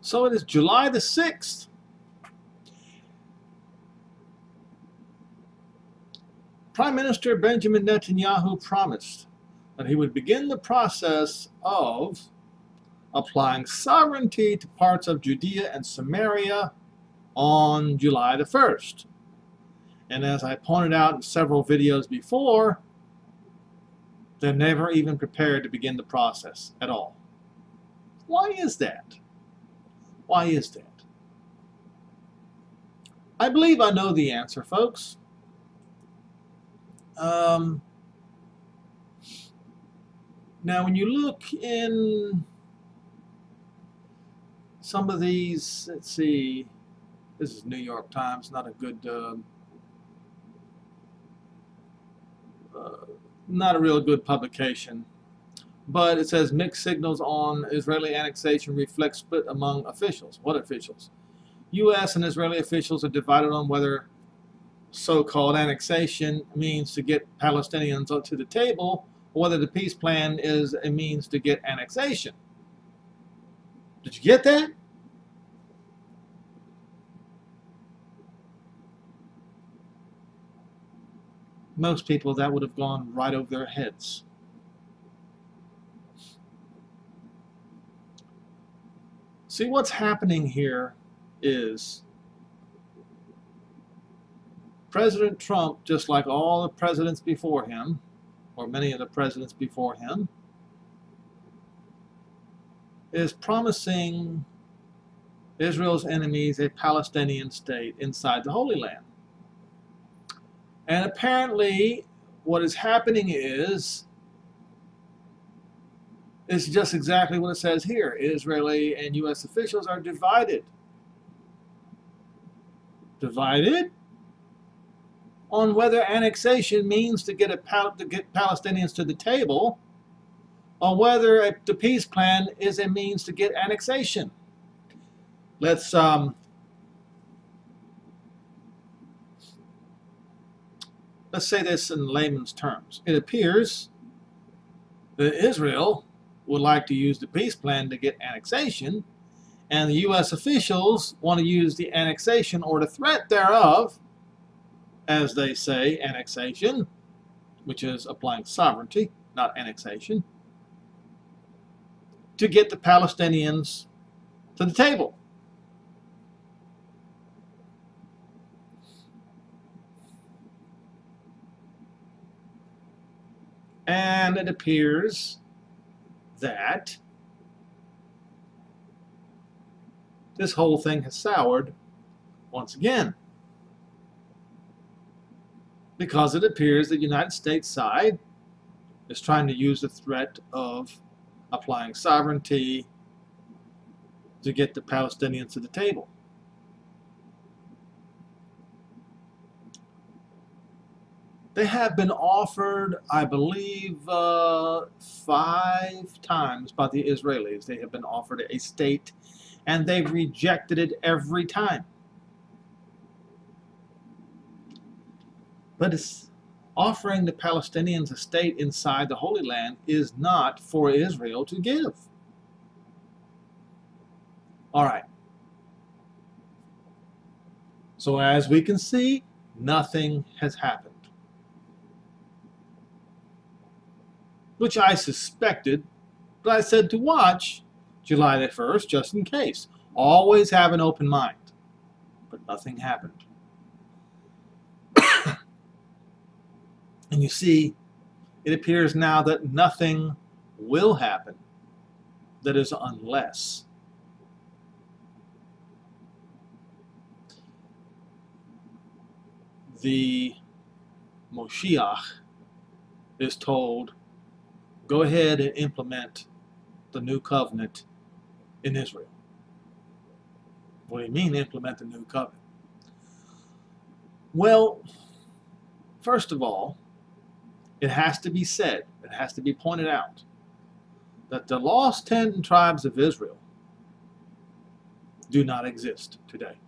So it is July the 6th. Prime Minister Benjamin Netanyahu promised that he would begin the process of applying sovereignty to parts of Judea and Samaria on July the 1st. And as I pointed out in several videos before, they're never even prepared to begin the process at all. Why is that? Why is that? I believe I know the answer, folks. Um, now, when you look in some of these, let's see, this is New York Times, not a good, uh, uh, not a real good publication. But it says mixed signals on Israeli annexation reflect split among officials. What officials? U.S. and Israeli officials are divided on whether so-called annexation means to get Palestinians to the table, or whether the peace plan is a means to get annexation. Did you get that? Most people, that would have gone right over their heads. See, what's happening here is President Trump, just like all the presidents before him, or many of the presidents before him, is promising Israel's enemies a Palestinian state inside the Holy Land. And apparently, what is happening is is just exactly what it says here. Israeli and U.S. officials are divided. Divided on whether annexation means to get, a, to get Palestinians to the table or whether a, the peace plan is a means to get annexation. Let's um, let's say this in layman's terms. It appears that Israel would like to use the peace plan to get annexation, and the U.S. officials want to use the annexation or the threat thereof as they say, annexation, which is applying sovereignty, not annexation, to get the Palestinians to the table. And it appears that this whole thing has soured once again because it appears that the United States side is trying to use the threat of applying sovereignty to get the Palestinians to the table. They have been offered, I believe, uh, five times by the Israelis. They have been offered a state, and they've rejected it every time. But it's offering the Palestinians a state inside the Holy Land is not for Israel to give. All right. So as we can see, nothing has happened. Which I suspected, but I said to watch July the 1st just in case. Always have an open mind. But nothing happened. And you see, it appears now that nothing will happen that is unless. The Moshiach is told, go ahead and implement the new covenant in Israel. What do you mean implement the new covenant? Well, first of all, it has to be said, it has to be pointed out, that the lost ten tribes of Israel do not exist today.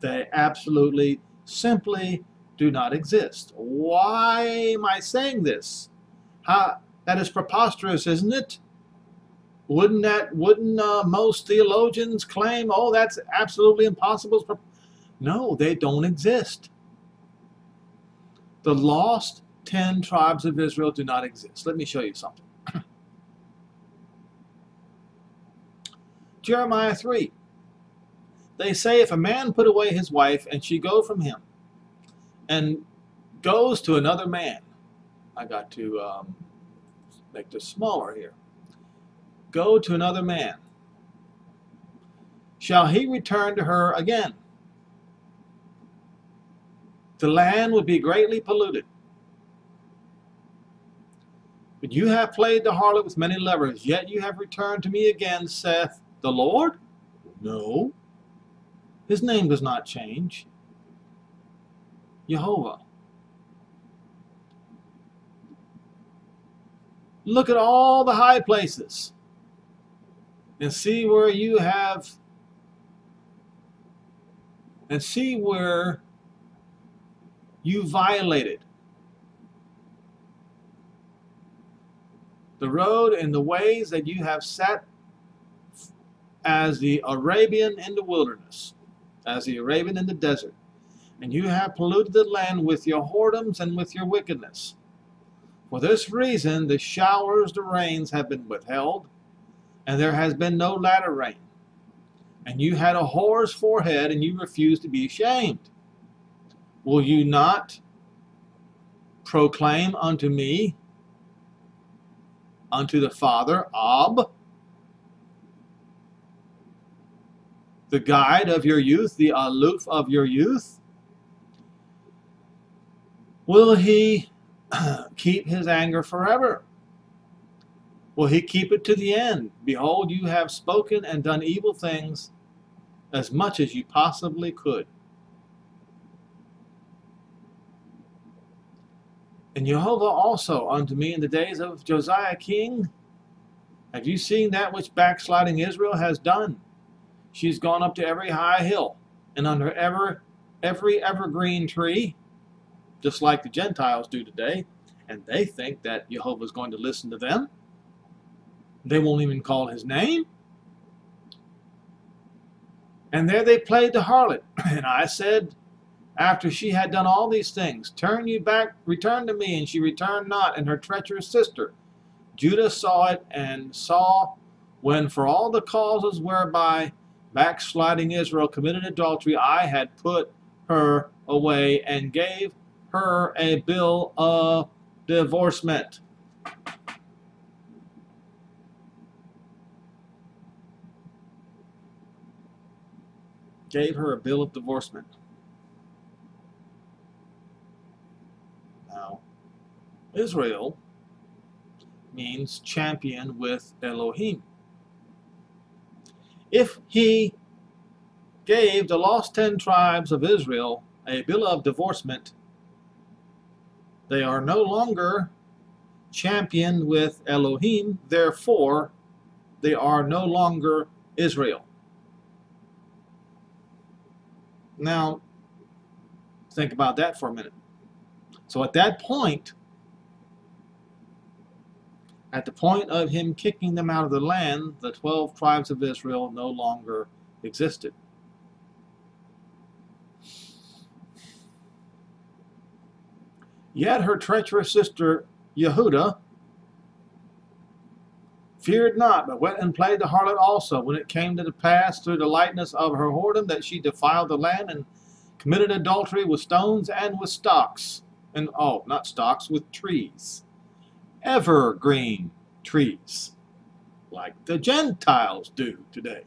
They absolutely, simply do not exist. Why am I saying this? How, that is preposterous, isn't it? Wouldn't that wouldn't uh, most theologians claim, oh, that's absolutely impossible? No, they don't exist. The lost ten tribes of Israel do not exist. Let me show you something. Jeremiah 3. They say if a man put away his wife and she go from him and goes to another man, I got to um, make this smaller here. Go to another man. Shall he return to her again? The land would be greatly polluted. But you have played the harlot with many lovers, yet you have returned to me again, saith the Lord? No. His name does not change. Jehovah. Look at all the high places and see where you have and see where you violated the road and the ways that you have set as the Arabian in the wilderness, as the Arabian in the desert. And you have polluted the land with your whoredoms and with your wickedness. For this reason, the showers, the rains have been withheld, and there has been no latter rain. And you had a whore's forehead, and you refused to be ashamed. Will you not proclaim unto me, unto the Father, Ab, the guide of your youth, the aluf of your youth? Will he keep his anger forever? Will he keep it to the end? Behold, you have spoken and done evil things as much as you possibly could. And Jehovah also unto me in the days of Josiah king, have you seen that which backsliding Israel has done? She's gone up to every high hill and under ever, every evergreen tree, just like the Gentiles do today, and they think that Jehovah is going to listen to them. They won't even call his name. And there they played the harlot. And I said, after she had done all these things, Turn you back, return to me. And she returned not, and her treacherous sister. Judah saw it, and saw when for all the causes whereby backsliding Israel committed adultery, I had put her away and gave her a bill of divorcement. Gave her a bill of divorcement. Now, Israel means champion with Elohim if he gave the lost ten tribes of Israel a bill of divorcement, they are no longer championed with Elohim, therefore they are no longer Israel. Now, think about that for a minute. So at that point, at the point of him kicking them out of the land, the 12 tribes of Israel no longer existed. Yet her treacherous sister Yehuda feared not, but went and played the harlot also, when it came to the pass through the lightness of her whoredom that she defiled the land and committed adultery with stones and with stocks. And oh, not stocks, with trees evergreen trees, like the Gentiles do today.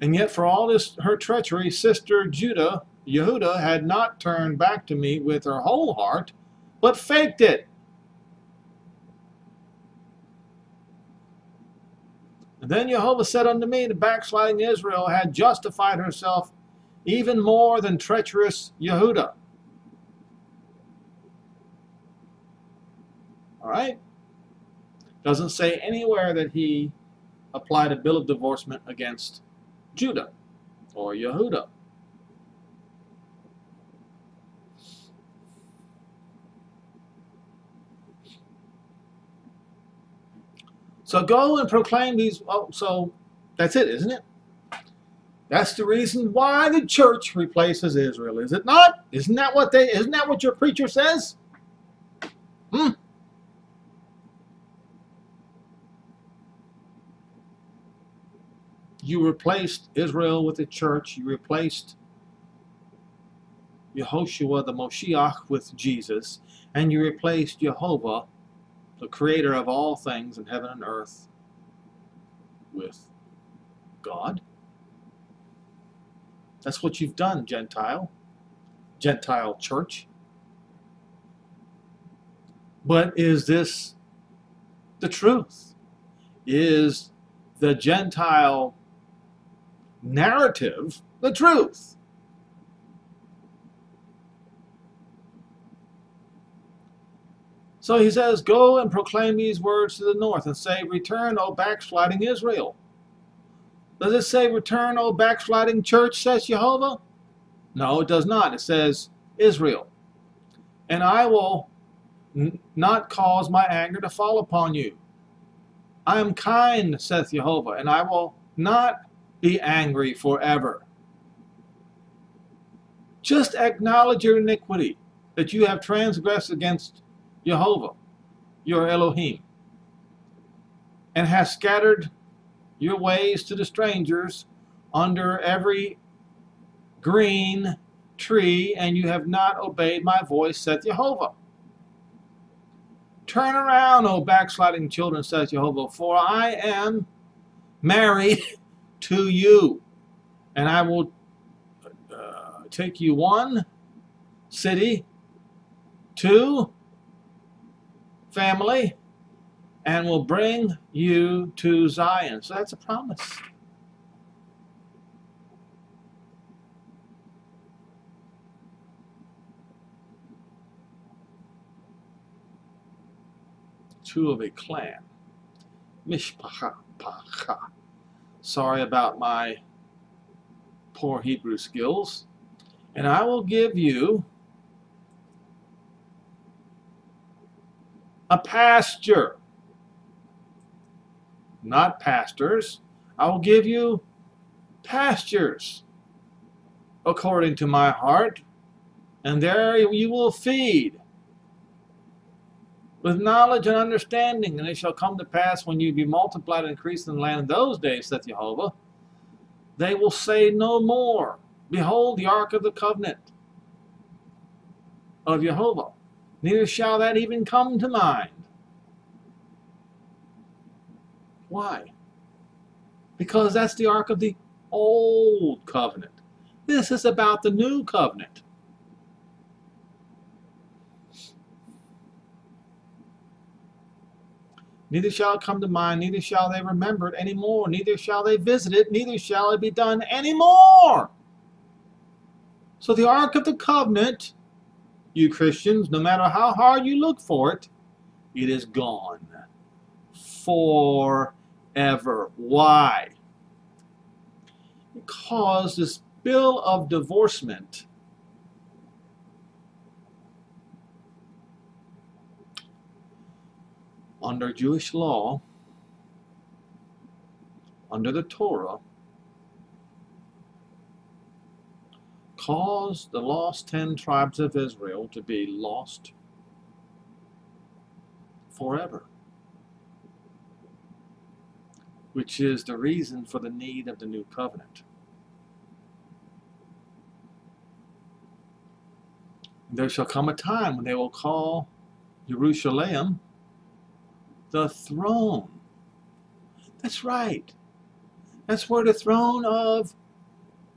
And yet, for all this her treachery, sister Judah, Yehuda, had not turned back to me with her whole heart, but faked it. And then Jehovah said unto me, The backsliding Israel had justified herself even more than treacherous Yehuda. All right? Doesn't say anywhere that he applied a bill of divorcement against Judah or Yehuda. So go and proclaim these. Oh, so that's it, isn't it? That's the reason why the church replaces Israel, is it not? Isn't that what they? Isn't that what your preacher says? Hmm. You replaced Israel with the church. You replaced Yehoshua, the Moshiach, with Jesus. And you replaced Jehovah, the creator of all things in heaven and earth, with God. That's what you've done, Gentile. Gentile church. But is this the truth? Is the Gentile narrative the truth? So he says, Go and proclaim these words to the north and say, Return, O backsliding Israel. Does it say, Return, O backsliding church, says Jehovah? No, it does not. It says, Israel. And I will not cause my anger to fall upon you. I am kind, saith Jehovah, and I will not be angry forever. Just acknowledge your iniquity, that you have transgressed against Jehovah, your Elohim, and has scattered your ways to the strangers under every green tree, and you have not obeyed my voice, saith Jehovah. Turn around, O backsliding children, says Jehovah, for I am married to you, and I will uh, take you one city, two family, and will bring you to Zion. So that's a promise. Two of a clan. Mishpacha. Sorry about my poor Hebrew skills. And I will give you a pasture. Not pastors. I will give you pastures according to my heart, and there you will feed with knowledge and understanding, and it shall come to pass when you be multiplied and increased in the land in those days, saith Jehovah, they will say no more, Behold the ark of the covenant of Jehovah. Neither shall that even come to mind. Why? Because that's the ark of the old covenant. This is about the new covenant. Neither shall it come to mind, neither shall they remember it any more, neither shall they visit it, neither shall it be done any more. So the Ark of the Covenant, you Christians, no matter how hard you look for it, it is gone forever. Why? Because this bill of divorcement under Jewish law, under the Torah, caused the lost ten tribes of Israel to be lost forever. Which is the reason for the need of the new covenant. There shall come a time when they will call Jerusalem the throne. That's right. That's where the throne of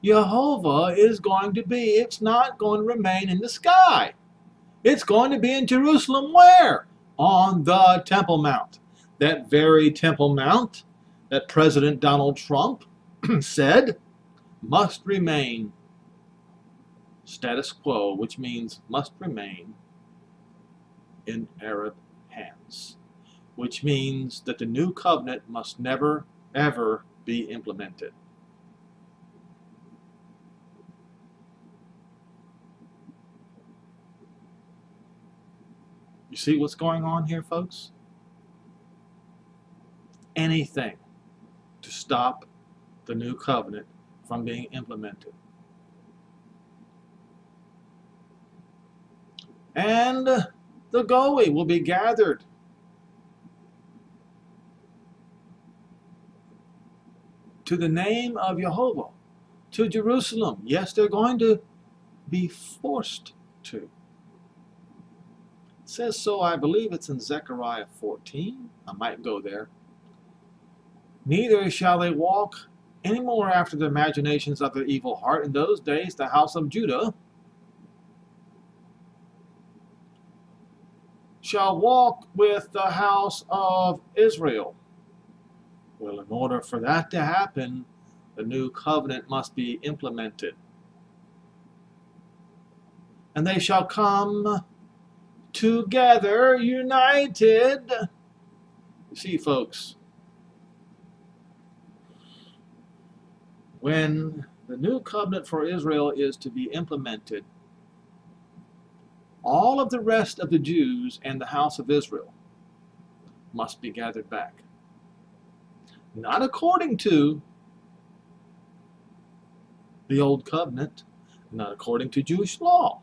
Jehovah is going to be. It's not going to remain in the sky. It's going to be in Jerusalem where? On the Temple Mount. That very Temple Mount that President Donald Trump said must remain status quo, which means must remain in Arab hands which means that the new covenant must never, ever be implemented. You see what's going on here, folks? anything to stop the new covenant from being implemented. And the Goy will be gathered to the name of Jehovah, to Jerusalem. Yes, they're going to be forced to. It says so, I believe it's in Zechariah 14. I might go there. Neither shall they walk any more after the imaginations of their evil heart. In those days, the house of Judah shall walk with the house of Israel. Well, in order for that to happen, the new covenant must be implemented. And they shall come together, united. You see, folks, when the new covenant for Israel is to be implemented, all of the rest of the Jews and the house of Israel must be gathered back not according to the Old Covenant, not according to Jewish law.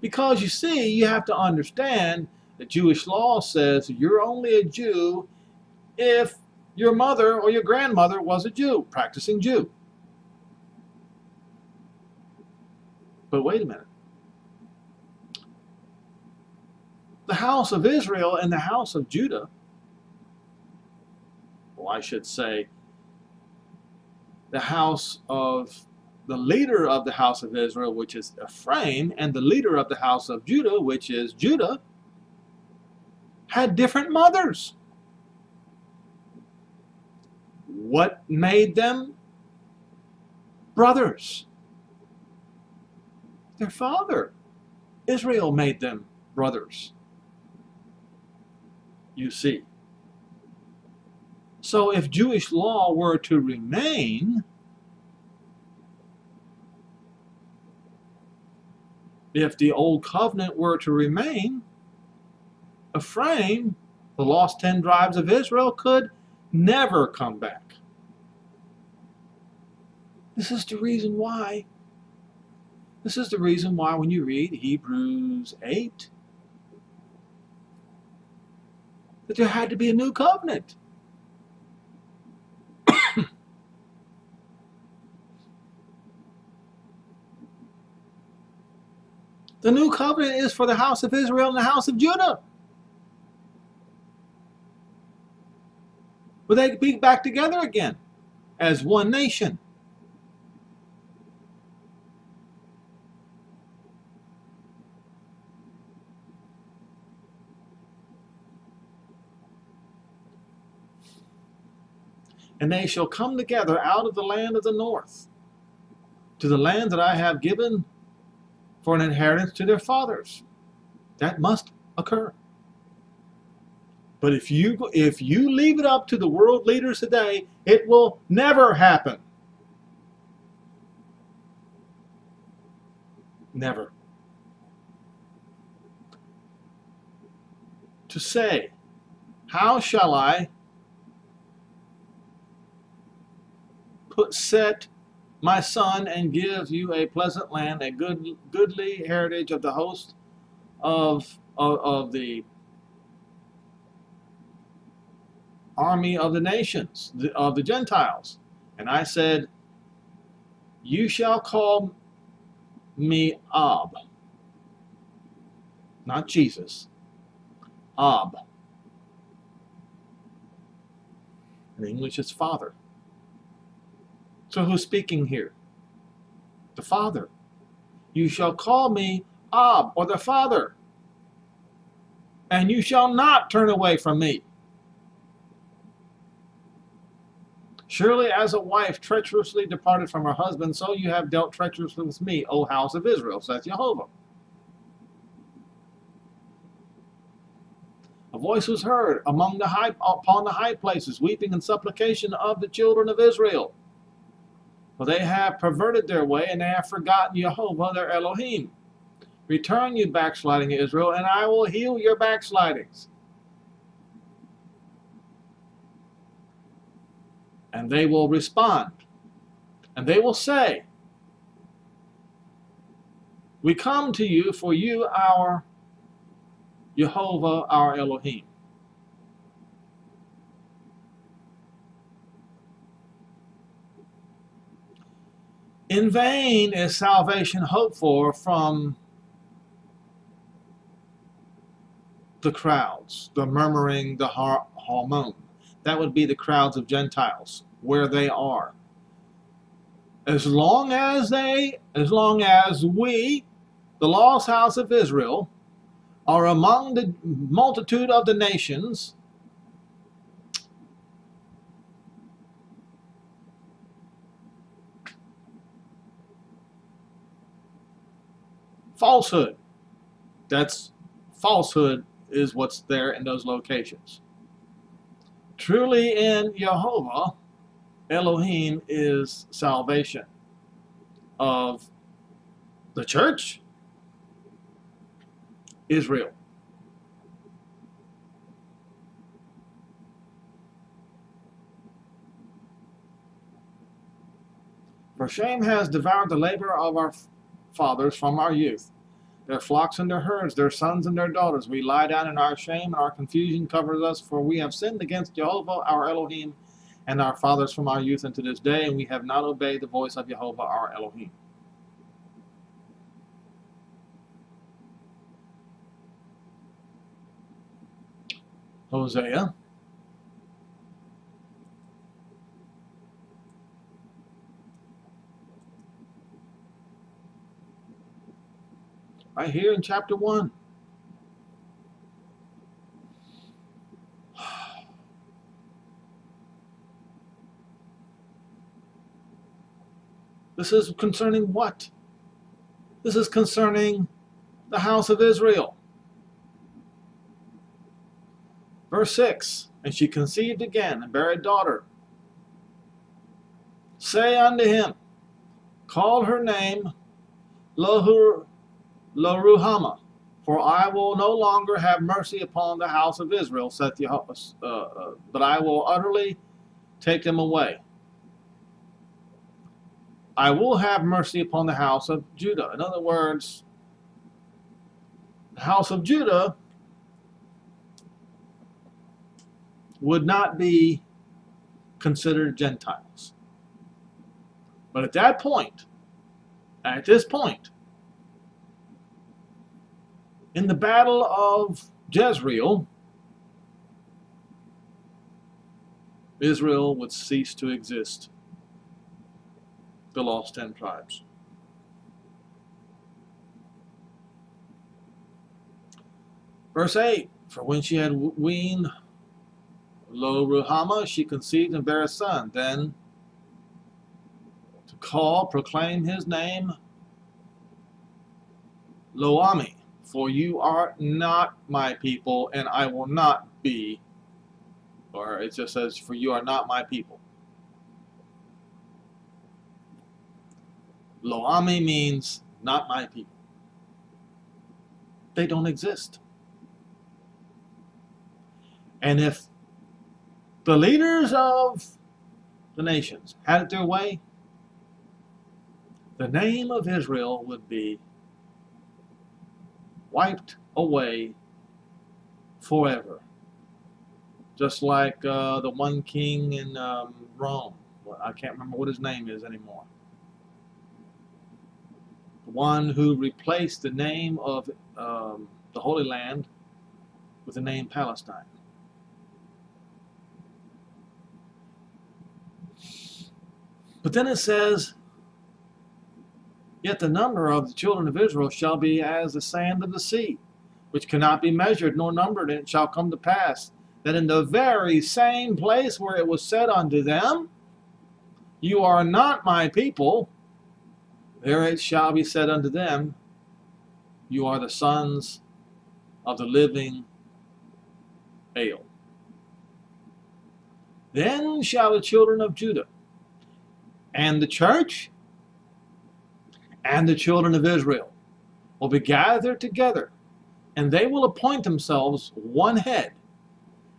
Because you see, you have to understand that Jewish law says you're only a Jew if your mother or your grandmother was a Jew, practicing Jew. But wait a minute. The house of Israel and the house of Judah I should say, the house of the leader of the house of Israel, which is Ephraim, and the leader of the house of Judah, which is Judah, had different mothers. What made them brothers? Their father, Israel, made them brothers. You see. So if Jewish law were to remain, if the old covenant were to remain, Ephraim, the lost ten tribes of Israel, could never come back. This is the reason why. This is the reason why when you read Hebrews 8, that there had to be a new covenant. The new covenant is for the house of Israel and the house of Judah. Will they be back together again as one nation? And they shall come together out of the land of the north to the land that I have given for an inheritance to their fathers. That must occur. But if you if you leave it up to the world leaders today, it will never happen. Never. To say, how shall I put set my son, and give you a pleasant land, a good, goodly heritage of the host of, of, of the army of the nations, of the Gentiles. And I said, You shall call me Ab, not Jesus, Ab. In English, it's Father. So who's speaking here? The Father. You shall call me Ab, or the Father, and you shall not turn away from me. Surely as a wife treacherously departed from her husband, so you have dealt treacherously with me, O house of Israel, saith Jehovah. A voice was heard among the high, upon the high places, weeping and supplication of the children of Israel. For they have perverted their way, and they have forgotten Jehovah their Elohim. Return, you backsliding Israel, and I will heal your backslidings. And they will respond. And they will say, We come to you for you, our Jehovah, our Elohim. In vain is salvation hoped for from the crowds, the murmuring, the har- harmon. That would be the crowds of Gentiles, where they are. As long as they, as long as we, the lost house of Israel, are among the multitude of the nations, falsehood. That's falsehood is what's there in those locations. Truly in Jehovah, Elohim is salvation of the church, Israel. For shame has devoured the labor of our fathers from our youth. Their flocks and their herds, their sons and their daughters. We lie down in our shame, and our confusion covers us, for we have sinned against Jehovah our Elohim and our fathers from our youth unto this day, and we have not obeyed the voice of Jehovah our Elohim. Hosea right here in chapter 1. This is concerning what? This is concerning the house of Israel. Verse 6 And she conceived again and bare a daughter. Say unto him, Call her name Lohur Lo Ruhamah, for I will no longer have mercy upon the house of Israel, saith Jehovah, uh, uh, but I will utterly take them away. I will have mercy upon the house of Judah. In other words, the house of Judah would not be considered Gentiles. But at that point, at this point, in the battle of Jezreel, Israel would cease to exist. The lost ten tribes. Verse 8 For when she had weaned Lo Ruhamah, she conceived and bare a son. Then to call, proclaim his name Loami for you are not my people, and I will not be. Or it just says, For you are not my people. Loami means not my people. They don't exist. And if the leaders of the nations had it their way, the name of Israel would be wiped away forever. Just like uh, the one king in um, Rome. I can't remember what his name is anymore. The one who replaced the name of um, the Holy Land with the name Palestine. But then it says, Yet the number of the children of Israel shall be as the sand of the sea, which cannot be measured nor numbered, and it shall come to pass that in the very same place where it was said unto them, You are not my people, there it shall be said unto them, You are the sons of the living Ale. Then shall the children of Judah and the church and the children of Israel will be gathered together, and they will appoint themselves one head,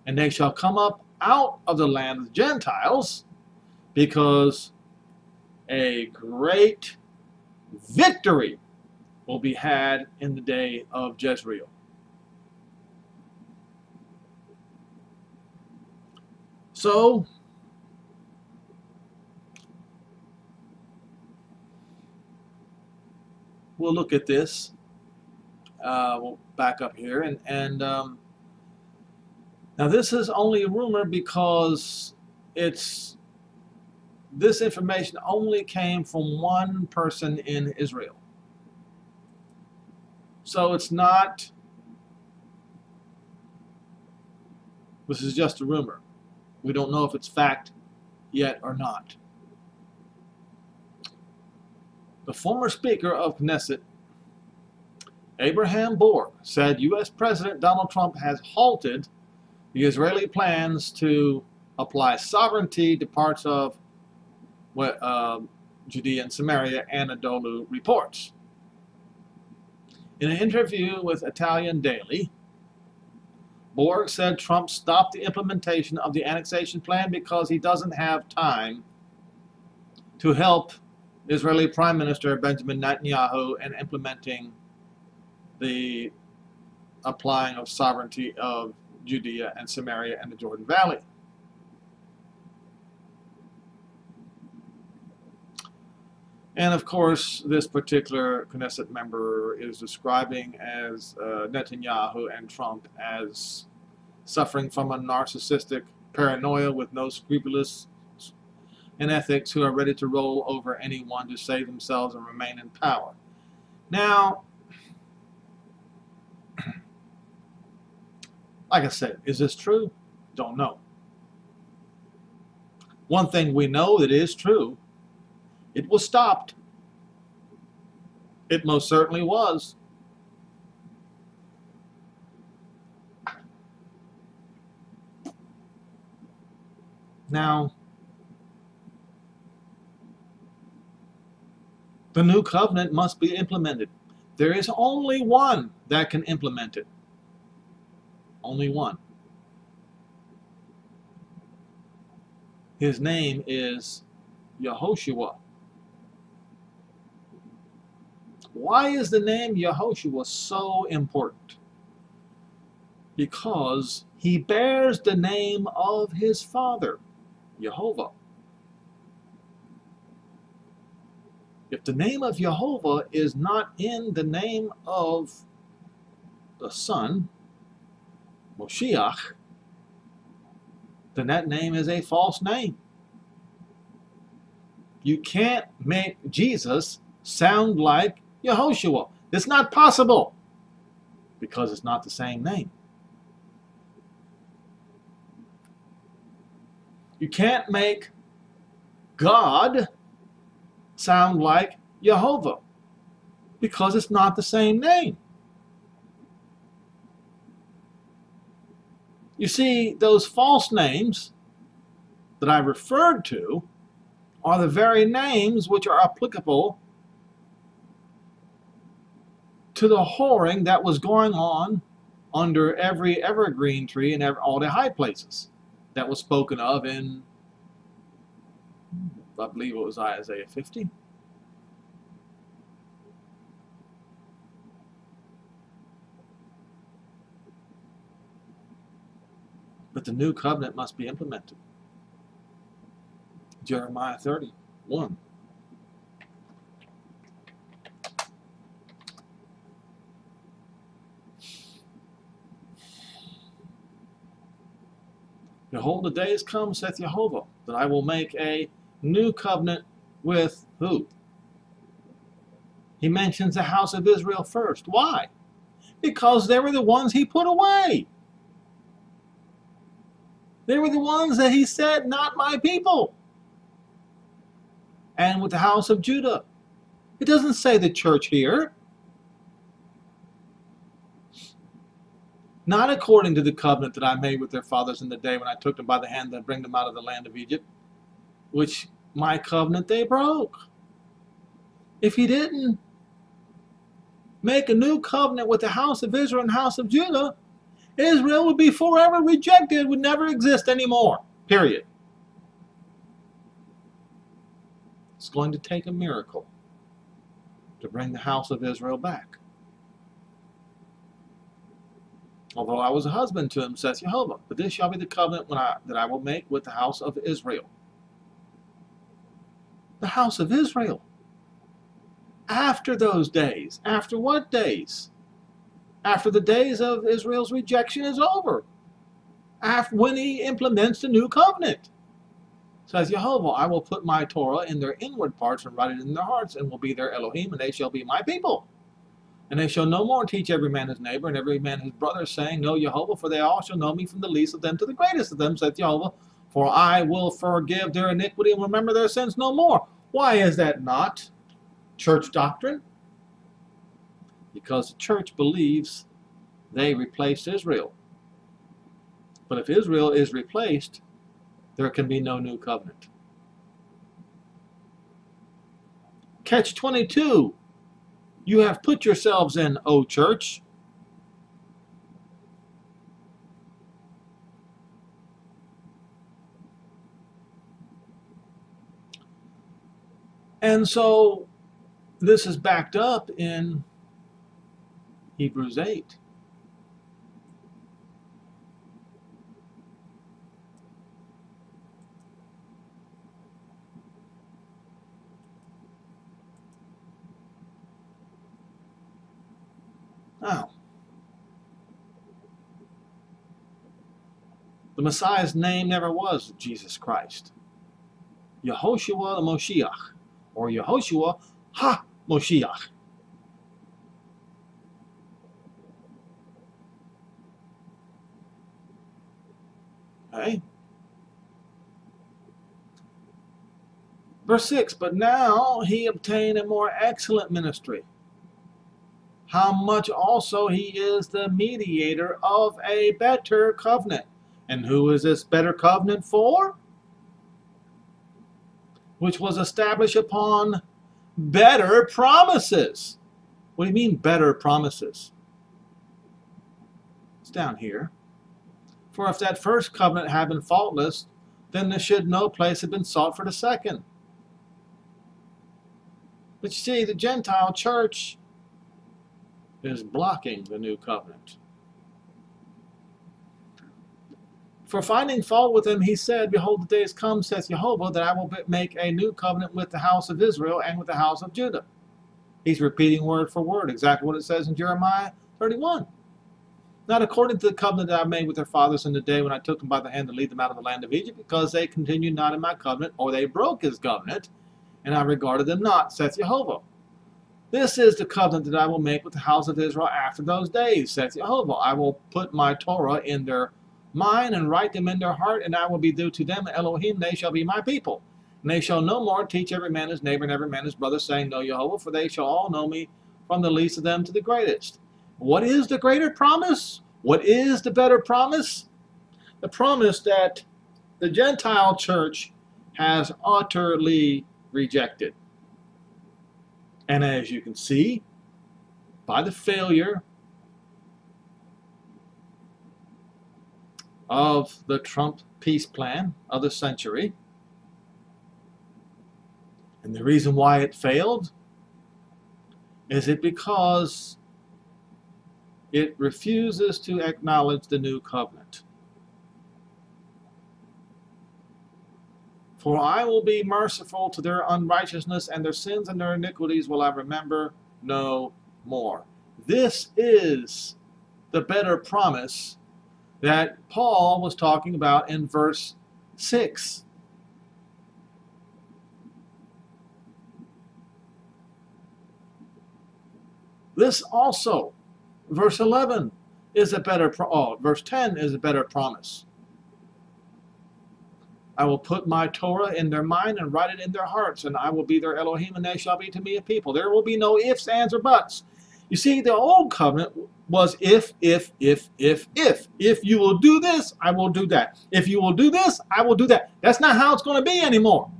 and they shall come up out of the land of the Gentiles, because a great victory will be had in the day of Jezreel. So, we'll look at this. Uh, we'll back up here. And, and um, now this is only a rumor because it's this information only came from one person in Israel. So it's not, this is just a rumor. We don't know if it's fact yet or not. The former Speaker of Knesset, Abraham Burg, said U.S. President Donald Trump has halted the Israeli plans to apply sovereignty to parts of uh, Judea and Samaria, Anadolu reports. In an interview with Italian Daily, Burg said Trump stopped the implementation of the annexation plan because he doesn't have time to help Israeli Prime Minister Benjamin Netanyahu in implementing the applying of sovereignty of Judea and Samaria and the Jordan Valley. And of course, this particular Knesset member is describing as uh, Netanyahu and Trump as suffering from a narcissistic paranoia with no scrupulous and ethics who are ready to roll over anyone to save themselves and remain in power. Now, like I said, is this true? Don't know. One thing we know that is true it was stopped. It most certainly was. Now, the new covenant must be implemented. There is only one that can implement it. Only one. His name is Yehoshua. Why is the name Yehoshua so important? Because he bears the name of his father, Jehovah. If the name of Jehovah is not in the name of the Son, Moshiach, then that name is a false name. You can't make Jesus sound like Yehoshua. It's not possible because it's not the same name. You can't make God sound like Jehovah because it's not the same name. You see, those false names that I referred to are the very names which are applicable to the whoring that was going on under every evergreen tree and all the high places that was spoken of in, I believe it was Isaiah 50. But the new covenant must be implemented. Jeremiah 31. Behold, the days come, saith Jehovah, that I will make a new covenant with who? He mentions the house of Israel first. Why? Because they were the ones he put away. They were the ones that he said, not my people. And with the house of Judah. It doesn't say the church here. not according to the covenant that I made with their fathers in the day when I took them by the hand to bring them out of the land of Egypt, which my covenant they broke. If he didn't make a new covenant with the house of Israel and house of Judah, Israel would be forever rejected, would never exist anymore. Period. It's going to take a miracle to bring the house of Israel back. Although I was a husband to him, says Jehovah, but this shall be the covenant when I, that I will make with the house of Israel. The house of Israel. After those days. After what days? After the days of Israel's rejection is over. After when he implements the new covenant. Says Jehovah, I will put my Torah in their inward parts and write it in their hearts, and will be their Elohim, and they shall be my people. And they shall no more teach every man his neighbor and every man his brother, saying, Know Jehovah, for they all shall know me from the least of them to the greatest of them, saith Jehovah. For I will forgive their iniquity and remember their sins no more. Why is that not church doctrine? Because the church believes they replaced Israel. But if Israel is replaced, there can be no new covenant. Catch 22 you have put yourselves in, O church. And so this is backed up in Hebrews 8. Now, the Messiah's name never was Jesus Christ. Yehoshua the Moshiach, or Yehoshua Ha Moshiach. Okay. Verse 6 But now he obtained a more excellent ministry how much also he is the mediator of a better covenant. And who is this better covenant for? Which was established upon better promises. What do you mean, better promises? It's down here. For if that first covenant had been faultless, then there should no place have been sought for the second. But you see, the Gentile church is blocking the new covenant. For finding fault with him, he said, Behold, the days come, saith Jehovah, that I will make a new covenant with the house of Israel and with the house of Judah. He's repeating word for word exactly what it says in Jeremiah 31. Not according to the covenant that I made with their fathers in the day when I took them by the hand to lead them out of the land of Egypt, because they continued not in my covenant, or they broke his covenant, and I regarded them not, saith Jehovah. This is the covenant that I will make with the house of Israel after those days, saith Jehovah. I will put my Torah in their mind and write them in their heart, and I will be due to them, Elohim, they shall be my people. And they shall no more teach every man his neighbor and every man his brother, saying, Know Jehovah, for they shall all know me from the least of them to the greatest. What is the greater promise? What is the better promise? The promise that the Gentile church has utterly rejected. And as you can see, by the failure of the Trump peace plan of the century, and the reason why it failed is it because it refuses to acknowledge the new covenant. For I will be merciful to their unrighteousness, and their sins and their iniquities will I remember no more. This is the better promise that Paul was talking about in verse 6. This also, verse 11, is a better, oh, verse 10 is a better promise. I will put my Torah in their mind and write it in their hearts, and I will be their Elohim, and they shall be to me a people. There will be no ifs, ands, or buts. You see, the old covenant was if, if, if, if, if. If you will do this, I will do that. If you will do this, I will do that. That's not how it's going to be anymore.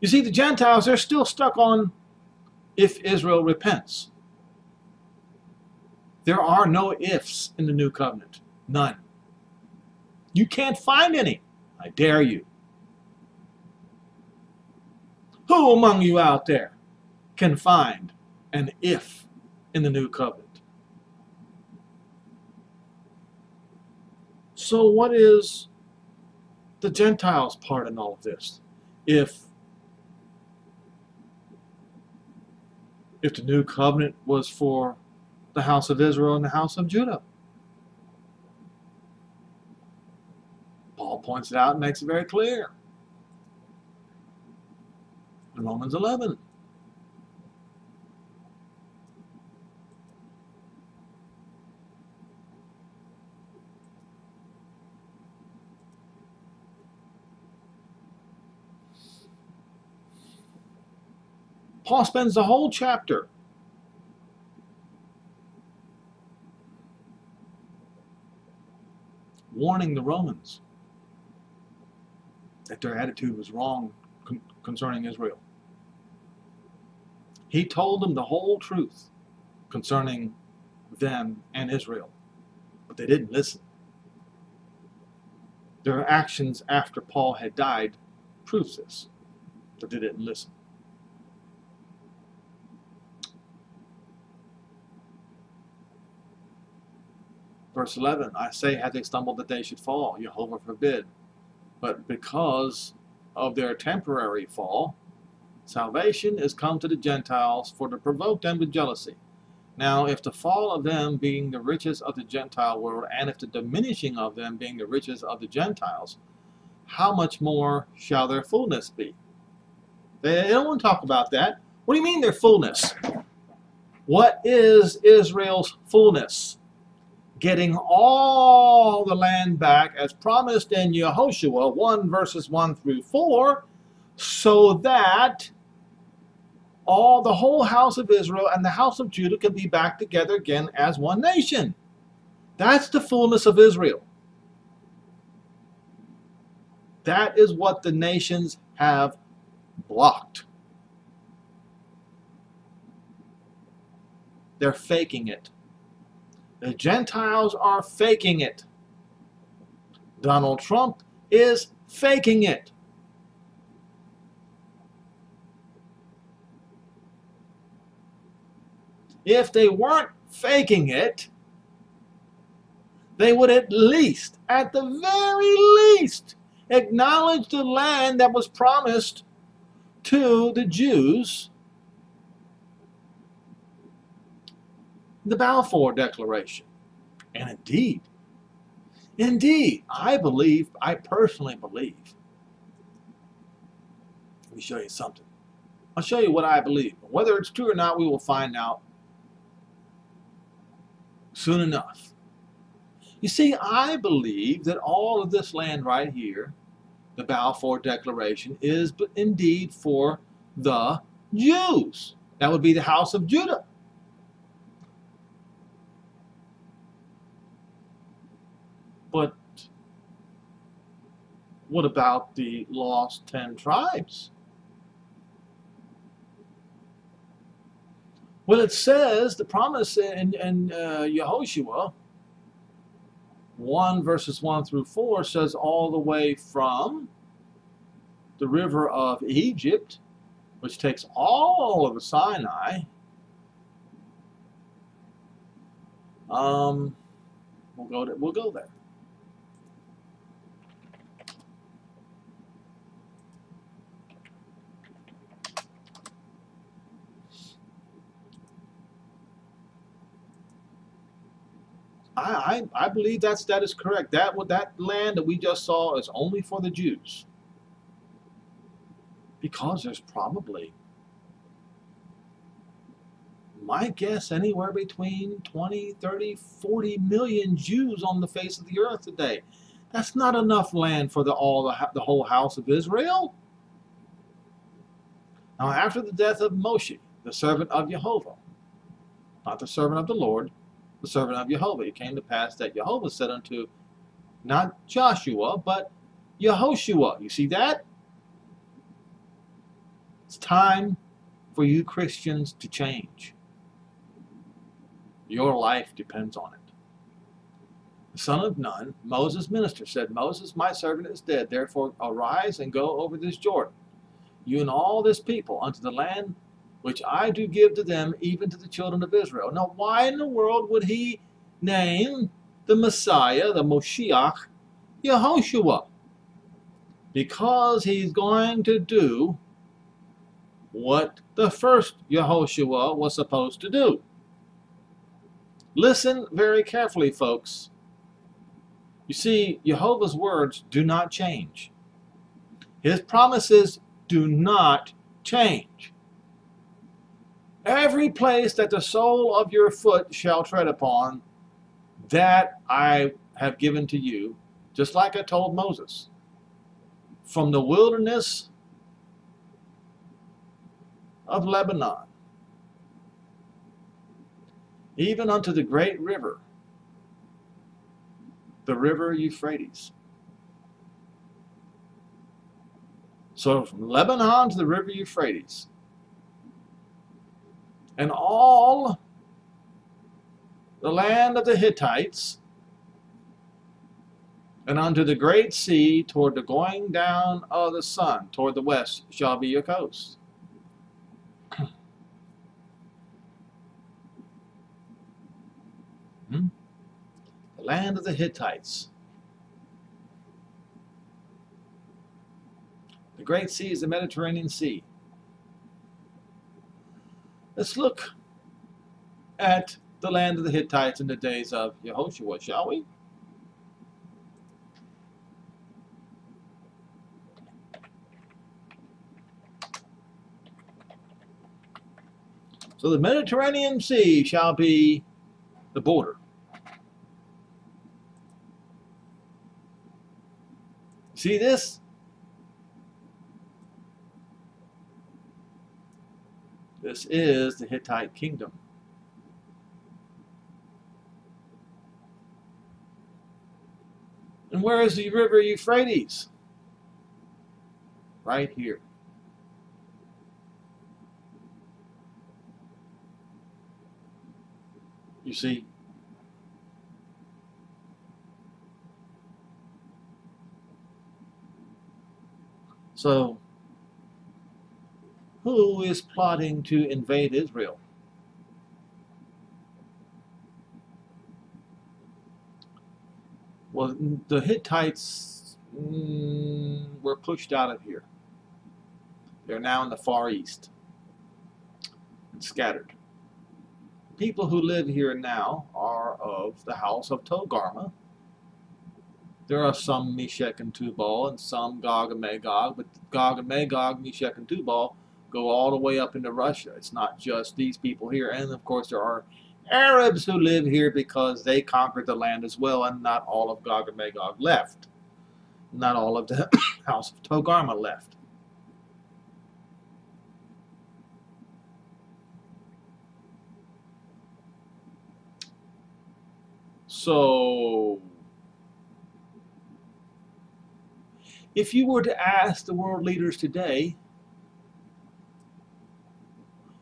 You see, the Gentiles, they're still stuck on if Israel repents. There are no ifs in the new covenant. None. You can't find any. I dare you. Who among you out there can find an if in the new covenant? So, what is the Gentiles' part in all of this? If if the new covenant was for the house of Israel and the house of Judah. Paul points it out and makes it very clear. In Romans 11. Paul spends the whole chapter warning the Romans that their attitude was wrong con concerning Israel. He told them the whole truth concerning them and Israel, but they didn't listen. Their actions after Paul had died proves this, that they didn't listen. Verse 11, I say, had they stumbled that they should fall, Jehovah forbid. But because of their temporary fall, salvation is come to the Gentiles for to provoke them to jealousy. Now, if the fall of them being the riches of the Gentile world, and if the diminishing of them being the riches of the Gentiles, how much more shall their fullness be? They don't want to talk about that. What do you mean their fullness? What is Israel's fullness? Getting all the land back as promised in Yehoshua 1 verses 1 through 4 so that all the whole house of Israel and the house of Judah can be back together again as one nation. That's the fullness of Israel. That is what the nations have blocked. They're faking it. The Gentiles are faking it. Donald Trump is faking it. If they weren't faking it, they would at least, at the very least, acknowledge the land that was promised to the Jews the Balfour Declaration. And indeed, indeed, I believe, I personally believe. Let me show you something. I'll show you what I believe. Whether it's true or not, we will find out soon enough. You see, I believe that all of this land right here, the Balfour Declaration, is indeed for the Jews. That would be the house of Judah. But what about the lost 10 tribes? Well, it says, the promise in, in uh, Yehoshua 1 verses 1 through 4 says all the way from the river of Egypt, which takes all of the Sinai, um, we'll go to, we'll go there. I, I, I believe that's that is correct. That that land that we just saw is only for the Jews. Because there's probably my guess anywhere between 20, 30, 40 million Jews on the face of the earth today. That's not enough land for the all the, the whole house of Israel. Now after the death of Moshe, the servant of Jehovah, not the servant of the Lord, the servant of Jehovah. It came to pass that Jehovah said unto not Joshua, but Yehoshua. You see that? It's time for you Christians to change. Your life depends on it. The son of Nun, Moses' minister, said, Moses, my servant, is dead. Therefore arise and go over this Jordan, you and all this people unto the land which I do give to them, even to the children of Israel. Now, why in the world would he name the Messiah, the Moshiach, Yehoshua? Because he's going to do what the first Yehoshua was supposed to do. Listen very carefully, folks. You see, Jehovah's words do not change. His promises do not change. Every place that the sole of your foot shall tread upon, that I have given to you, just like I told Moses. From the wilderness of Lebanon, even unto the great river, the river Euphrates. So from Lebanon to the river Euphrates, and all the land of the Hittites, and unto the great sea toward the going down of the sun toward the west shall be your coast. hmm? The land of the Hittites. The great sea is the Mediterranean Sea. Let's look at the land of the Hittites in the days of Yehoshua, shall we? So the Mediterranean Sea shall be the border. See this? This is the Hittite kingdom. And where is the river Euphrates? Right here. You see? So, who is plotting to invade Israel? Well, the Hittites mm, were pushed out of here. They're now in the Far East and scattered. People who live here now are of the house of Togarmah. There are some Meshech and Tubal and some Gog and Magog, but Gog and Magog, Meshech and Tubal go all the way up into Russia. It's not just these people here. And of course, there are Arabs who live here because they conquered the land as well, and not all of Gog and Magog left. Not all of the house of Togarmah left. So, if you were to ask the world leaders today,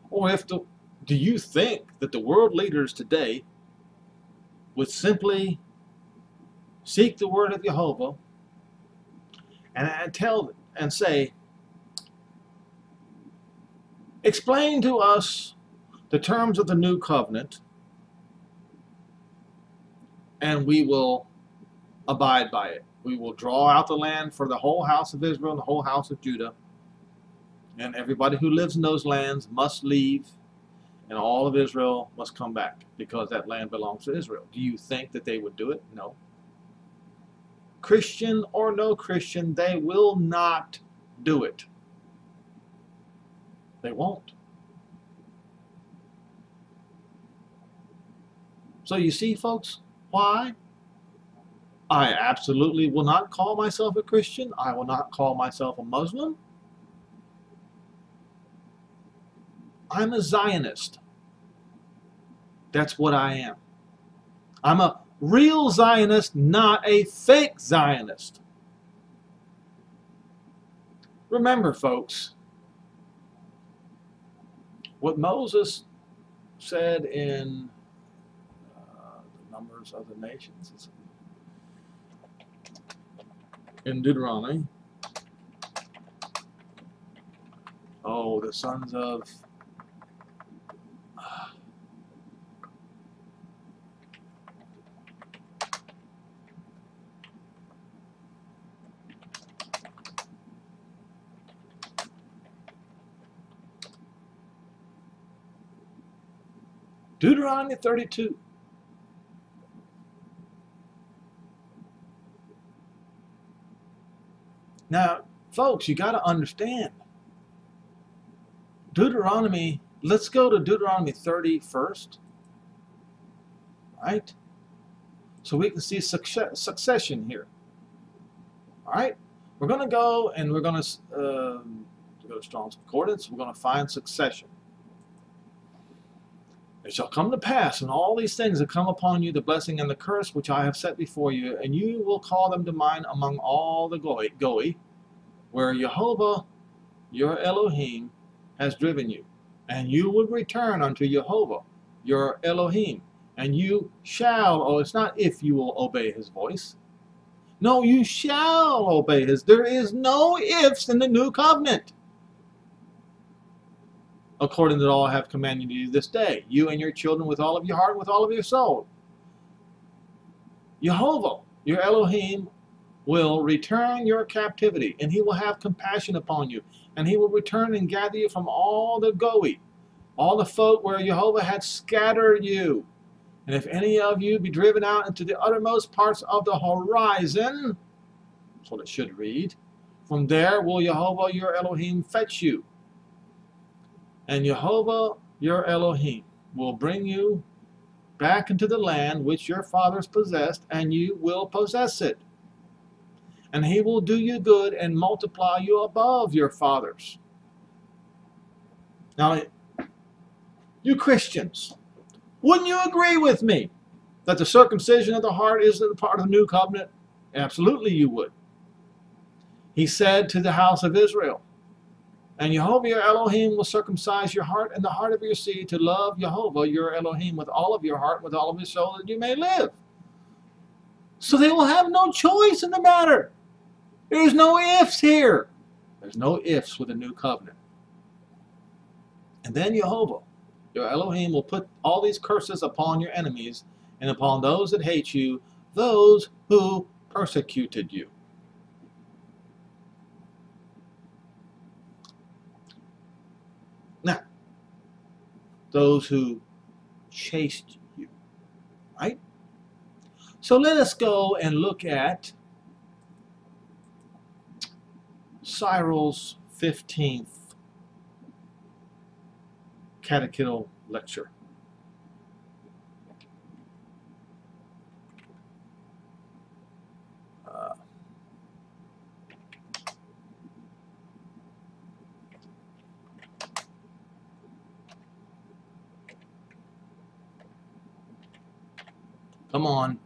or if the, do you think that the world leaders today would simply seek the word of Jehovah and tell and say, explain to us the terms of the new covenant and we will abide by it. We will draw out the land for the whole house of Israel and the whole house of Judah and everybody who lives in those lands must leave, and all of Israel must come back because that land belongs to Israel. Do you think that they would do it? No. Christian or no Christian, they will not do it. They won't. So you see, folks, why? I absolutely will not call myself a Christian. I will not call myself a Muslim. I'm a Zionist. That's what I am. I'm a real Zionist, not a fake Zionist. Remember, folks, what Moses said in uh, the Numbers of the Nations, in Deuteronomy oh, the sons of Deuteronomy 32. Now, folks, you got to understand. Deuteronomy, let's go to Deuteronomy 30 first. Right? So we can see success, succession here. All right? We're going to go and we're going to uh, go to Strong's Concordance. We're going to find succession. It shall come to pass, and all these things that come upon you, the blessing and the curse which I have set before you, and you will call them to mind among all the Goi, Goi where Jehovah your Elohim has driven you. And you will return unto Jehovah your Elohim, and you shall, oh, it's not if you will obey his voice. No, you shall obey his. There is no ifs in the new covenant according to all I have commanded you this day, you and your children with all of your heart, with all of your soul. Jehovah, your Elohim, will return your captivity, and he will have compassion upon you, and he will return and gather you from all the Goi, all the folk where Jehovah had scattered you. And if any of you be driven out into the uttermost parts of the horizon, that's what it should read, from there will Jehovah your Elohim fetch you and Jehovah your Elohim will bring you back into the land which your fathers possessed, and you will possess it. And he will do you good and multiply you above your fathers. Now, you Christians, wouldn't you agree with me that the circumcision of the heart is a part of the new covenant? Absolutely, you would. He said to the house of Israel, and Jehovah your Elohim will circumcise your heart and the heart of your seed to love Jehovah your Elohim with all of your heart, with all of your soul, that you may live. So they will have no choice in the matter. There's no ifs here. There's no ifs with a new covenant. And then Jehovah, your Elohim, will put all these curses upon your enemies and upon those that hate you, those who persecuted you. Now, those who chased you, right? So let us go and look at Cyril's 15th catechetical lecture. Come on.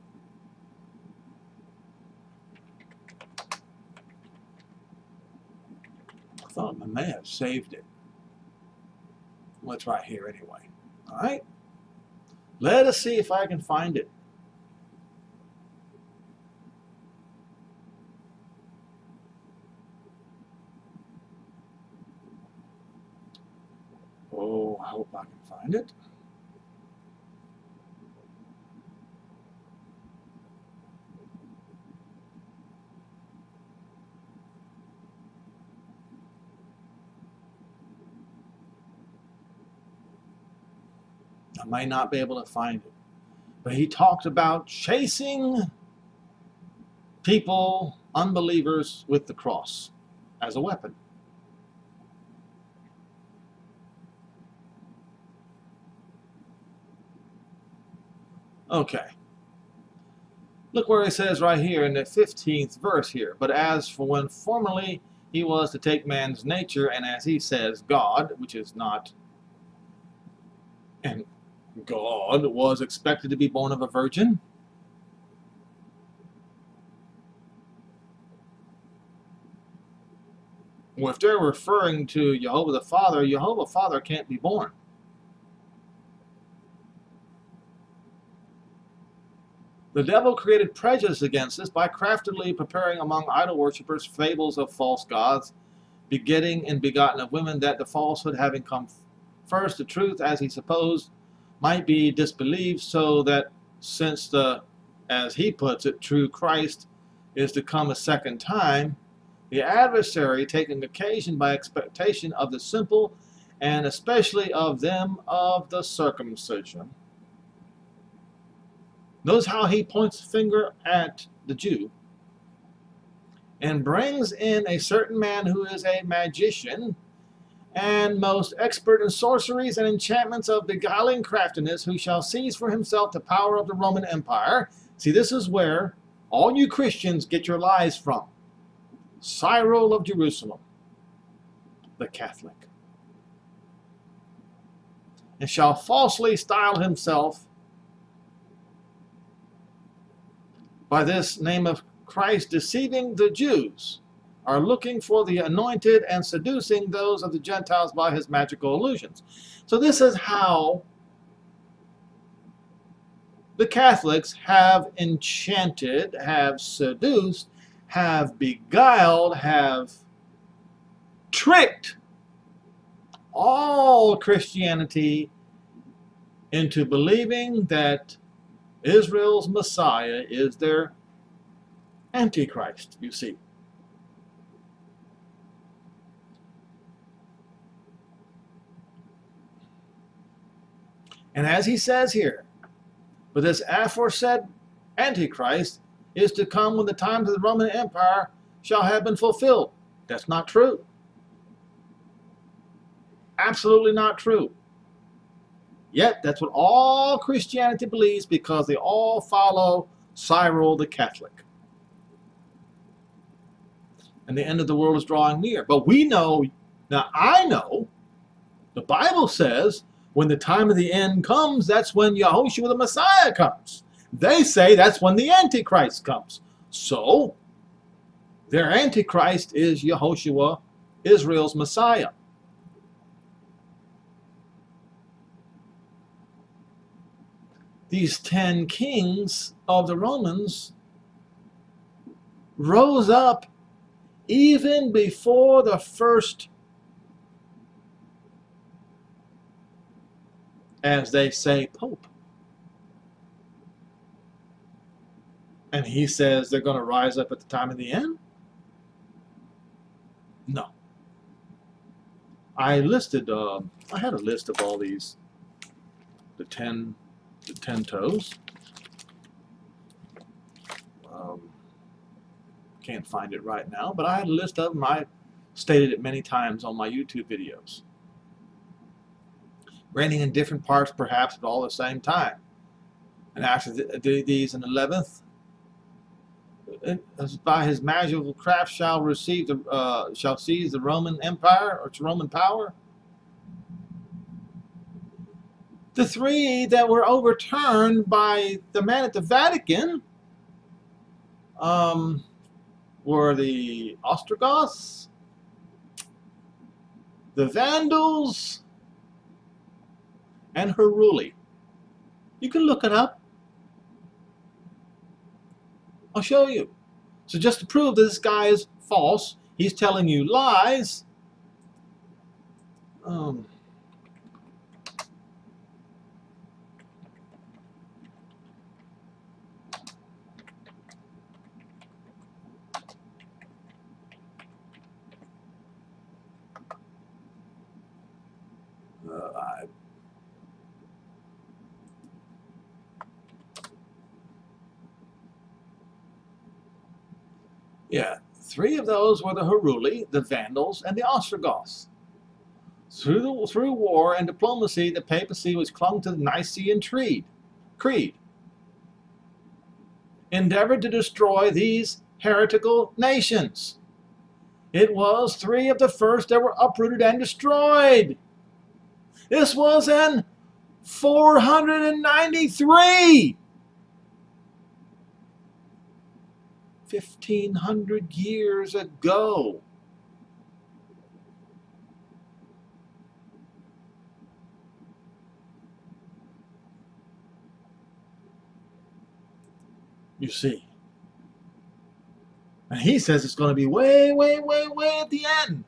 I thought I may have saved it. Well, it's right here anyway. All right. Let us see if I can find it. Oh, I hope I can find it. Might not be able to find it. But he talked about chasing people, unbelievers, with the cross as a weapon. Okay. Look where he says right here in the 15th verse here. But as for when formerly he was to take man's nature, and as he says, God, which is not and God was expected to be born of a virgin? Well, if they're referring to Jehovah the Father, Jehovah Father can't be born. The devil created prejudice against this by craftily preparing among idol worshippers fables of false gods begetting and begotten of women, that the falsehood having come first, the truth, as he supposed, might be disbelieved, so that since the, as he puts it, true Christ is to come a second time, the adversary, taking occasion by expectation of the simple, and especially of them of the circumcision. Notice how he points the finger at the Jew and brings in a certain man who is a magician and most expert in sorceries and enchantments of beguiling craftiness, who shall seize for himself the power of the Roman Empire. See, this is where all you Christians get your lies from. Cyril of Jerusalem, the Catholic, and shall falsely style himself by this name of Christ, deceiving the Jews, are looking for the anointed and seducing those of the Gentiles by his magical illusions. So this is how the Catholics have enchanted, have seduced, have beguiled, have tricked all Christianity into believing that Israel's Messiah is their Antichrist, you see. And as he says here, but this aforesaid Antichrist is to come when the times of the Roman Empire shall have been fulfilled. That's not true. Absolutely not true. Yet, that's what all Christianity believes because they all follow Cyril the Catholic. And the end of the world is drawing near. But we know, now I know, the Bible says when the time of the end comes, that's when Yahushua the Messiah comes. They say that's when the Antichrist comes. So, their Antichrist is Yahushua, Israel's Messiah. These ten kings of the Romans rose up even before the first as they say, Pope. And he says they're going to rise up at the time of the end? No. I listed, uh, I had a list of all these, the ten, the ten toes. Um, can't find it right now, but I had a list of them. I stated it many times on my YouTube videos reigning in different parts perhaps, but all at the same time. And after the, the, these in eleventh, by his magical craft shall receive the uh, shall seize the Roman Empire or Roman power. The three that were overturned by the man at the Vatican um, were the Ostrogoths, the Vandals, and Heruli. You can look it up. I'll show you. So just to prove that this guy is false, he's telling you lies. Um, Yeah, three of those were the Heruli, the Vandals, and the Ostrogoths. Through, the, through war and diplomacy, the papacy was clung to the Nicene Creed, creed, endeavored to destroy these heretical nations. It was three of the first that were uprooted and destroyed. This was in 493. 1500 years ago. You see. And he says it's going to be way, way, way, way at the end.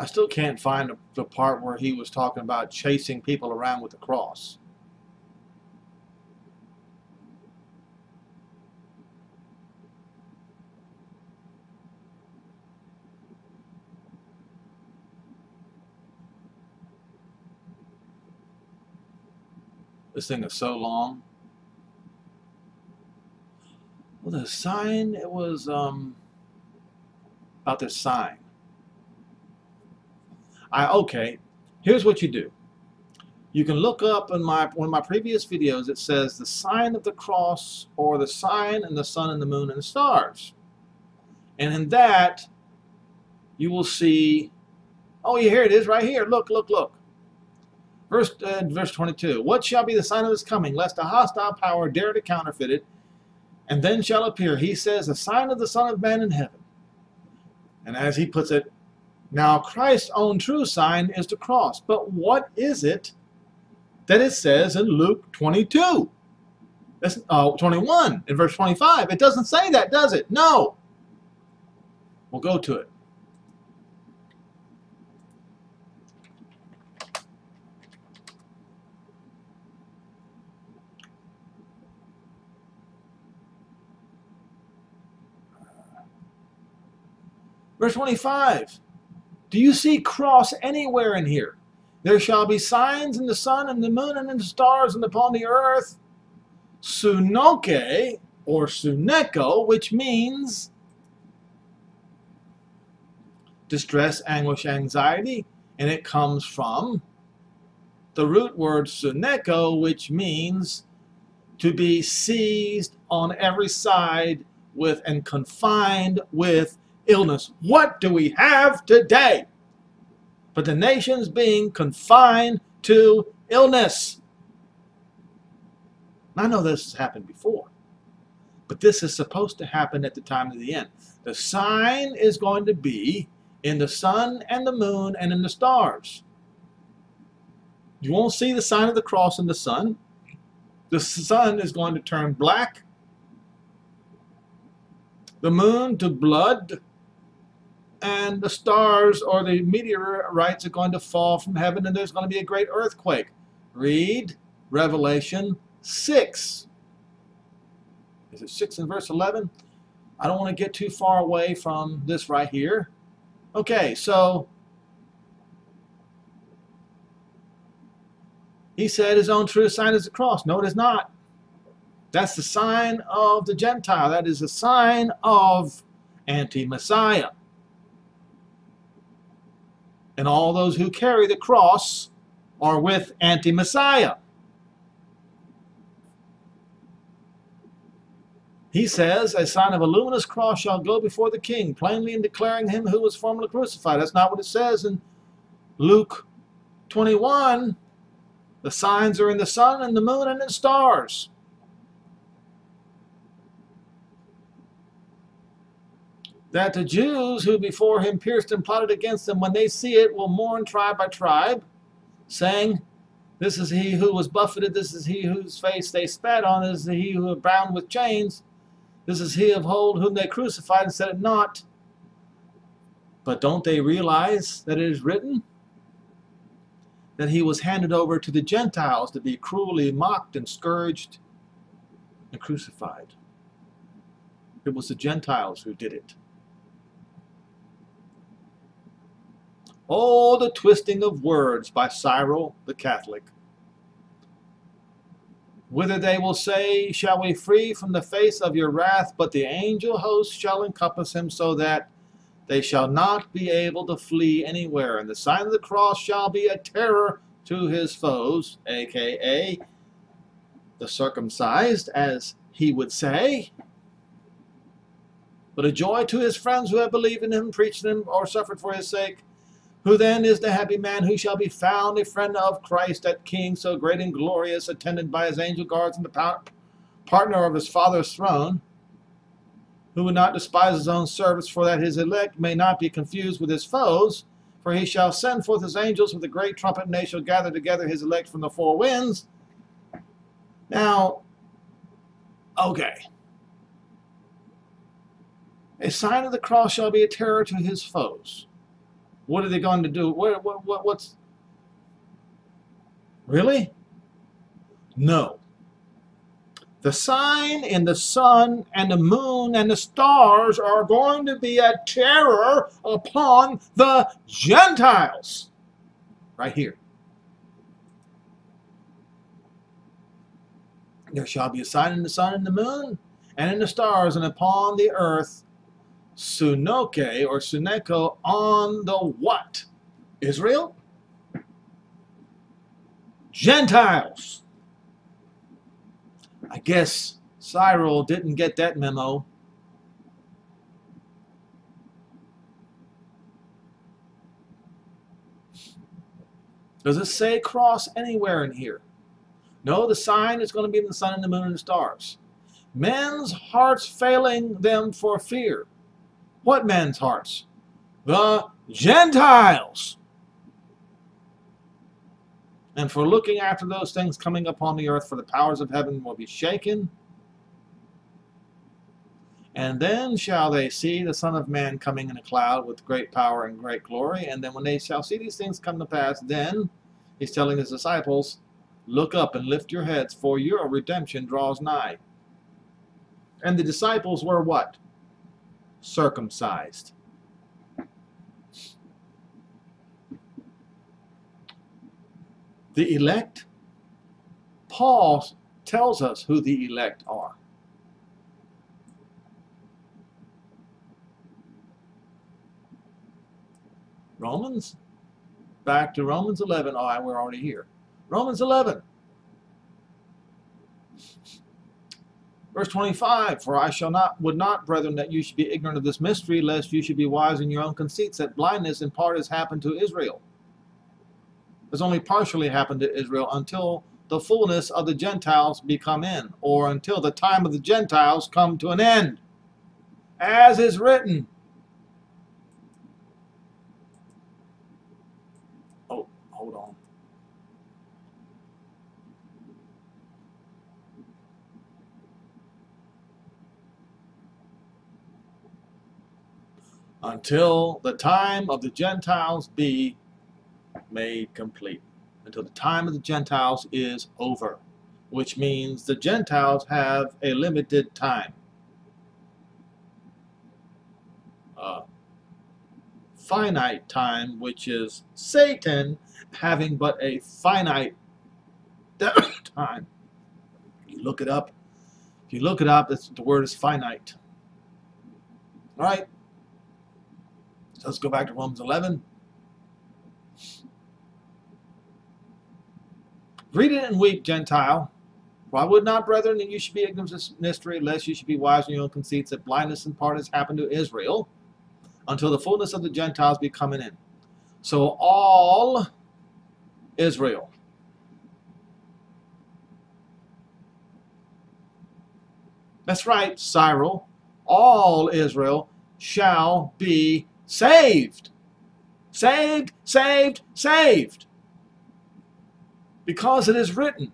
I still can't find the part where he was talking about chasing people around with the cross. This thing is so long. Well, the sign, it was um, about this sign. I okay. Here's what you do. You can look up in my one of my previous videos. It says the sign of the cross or the sign and the sun and the moon and the stars. And in that, you will see. Oh, yeah, here it is, right here. Look, look, look. Verse uh, verse 22. What shall be the sign of his coming, lest a hostile power dare to counterfeit it? And then shall appear, he says, a sign of the Son of Man in heaven. And as he puts it, now, Christ's own true sign is the cross. But what is it that it says in Luke 22? That's, uh, 21 in verse 25. It doesn't say that, does it? No. We'll go to it. Verse 25. Do you see cross anywhere in here? There shall be signs in the sun and the moon and in the stars and upon the earth. Sunoke or suneko, which means distress, anguish, anxiety, and it comes from the root word suneko, which means to be seized on every side with and confined with illness. What do we have today? But the nations being confined to illness. I know this has happened before, but this is supposed to happen at the time of the end. The sign is going to be in the sun and the moon and in the stars. You won't see the sign of the cross in the sun. The sun is going to turn black. The moon to blood and the stars or the meteorites are going to fall from heaven and there's going to be a great earthquake. Read Revelation 6. Is it 6 in verse 11? I don't want to get too far away from this right here. Okay, so he said his own true sign is the cross. No, it is not. That's the sign of the Gentile. That is a sign of anti-Messiah and all those who carry the cross are with anti-Messiah. He says, a sign of a luminous cross shall go before the king, plainly in declaring him who was formerly crucified. That's not what it says in Luke 21. The signs are in the sun and the moon and in stars. That the Jews who before him pierced and plotted against him, when they see it, will mourn tribe by tribe, saying, This is he who was buffeted, this is he whose face they spat on, this is he who was bound with chains, this is he of old whom they crucified and set it not. But don't they realize that it is written? That he was handed over to the Gentiles to be cruelly mocked and scourged and crucified. It was the Gentiles who did it. Oh, the twisting of words by Cyril the Catholic. Whither they will say, Shall we free from the face of your wrath? But the angel host shall encompass him so that they shall not be able to flee anywhere. And the sign of the cross shall be a terror to his foes, aka the circumcised, as he would say, but a joy to his friends who have believed in him, preached him, or suffered for his sake. Who then is the happy man who shall be found a friend of Christ, that King so great and glorious, attended by his angel guards and the partner of his Father's throne, who would not despise his own service, for that his elect may not be confused with his foes? For he shall send forth his angels with a great trumpet, and they shall gather together his elect from the four winds. Now, okay. A sign of the cross shall be a terror to his foes. What are they going to do? What, what, what, what's. Really? No. The sign and the sun and the moon and the stars are going to be a terror upon the Gentiles. Right here. There shall be a sign in the sun and the moon and in the stars and upon the earth Sunoke or Suneko on the what? Israel? Gentiles. I guess Cyril didn't get that memo. Does it say cross anywhere in here? No, the sign is going to be in the sun and the moon and the stars. Men's hearts failing them for fear. What men's hearts? The Gentiles. And for looking after those things coming upon the earth, for the powers of heaven will be shaken. And then shall they see the Son of Man coming in a cloud with great power and great glory. And then when they shall see these things come to pass, then he's telling his disciples, Look up and lift your heads, for your redemption draws nigh. And the disciples were what? Circumcised. The elect, Paul tells us who the elect are. Romans, back to Romans 11. Oh, we're already here. Romans 11. Verse 25, For I shall not, would not, brethren, that you should be ignorant of this mystery, lest you should be wise in your own conceits, that blindness in part has happened to Israel. Has only partially happened to Israel until the fullness of the Gentiles be come in, or until the time of the Gentiles come to an end. As is written, until the time of the Gentiles be made complete. Until the time of the Gentiles is over, which means the Gentiles have a limited time. Uh, finite time, which is Satan having but a finite time. You look it up. If you look it up, the word is finite. All right? So let's go back to Romans 11. Read it and weep, Gentile. Why would not, brethren, that you should be ignorant of this mystery, lest you should be wise in your own conceits, that blindness in part has happened to Israel, until the fullness of the Gentiles be coming in. So all Israel. That's right, Cyril. All Israel shall be Saved. Saved, saved, saved. Because it is written,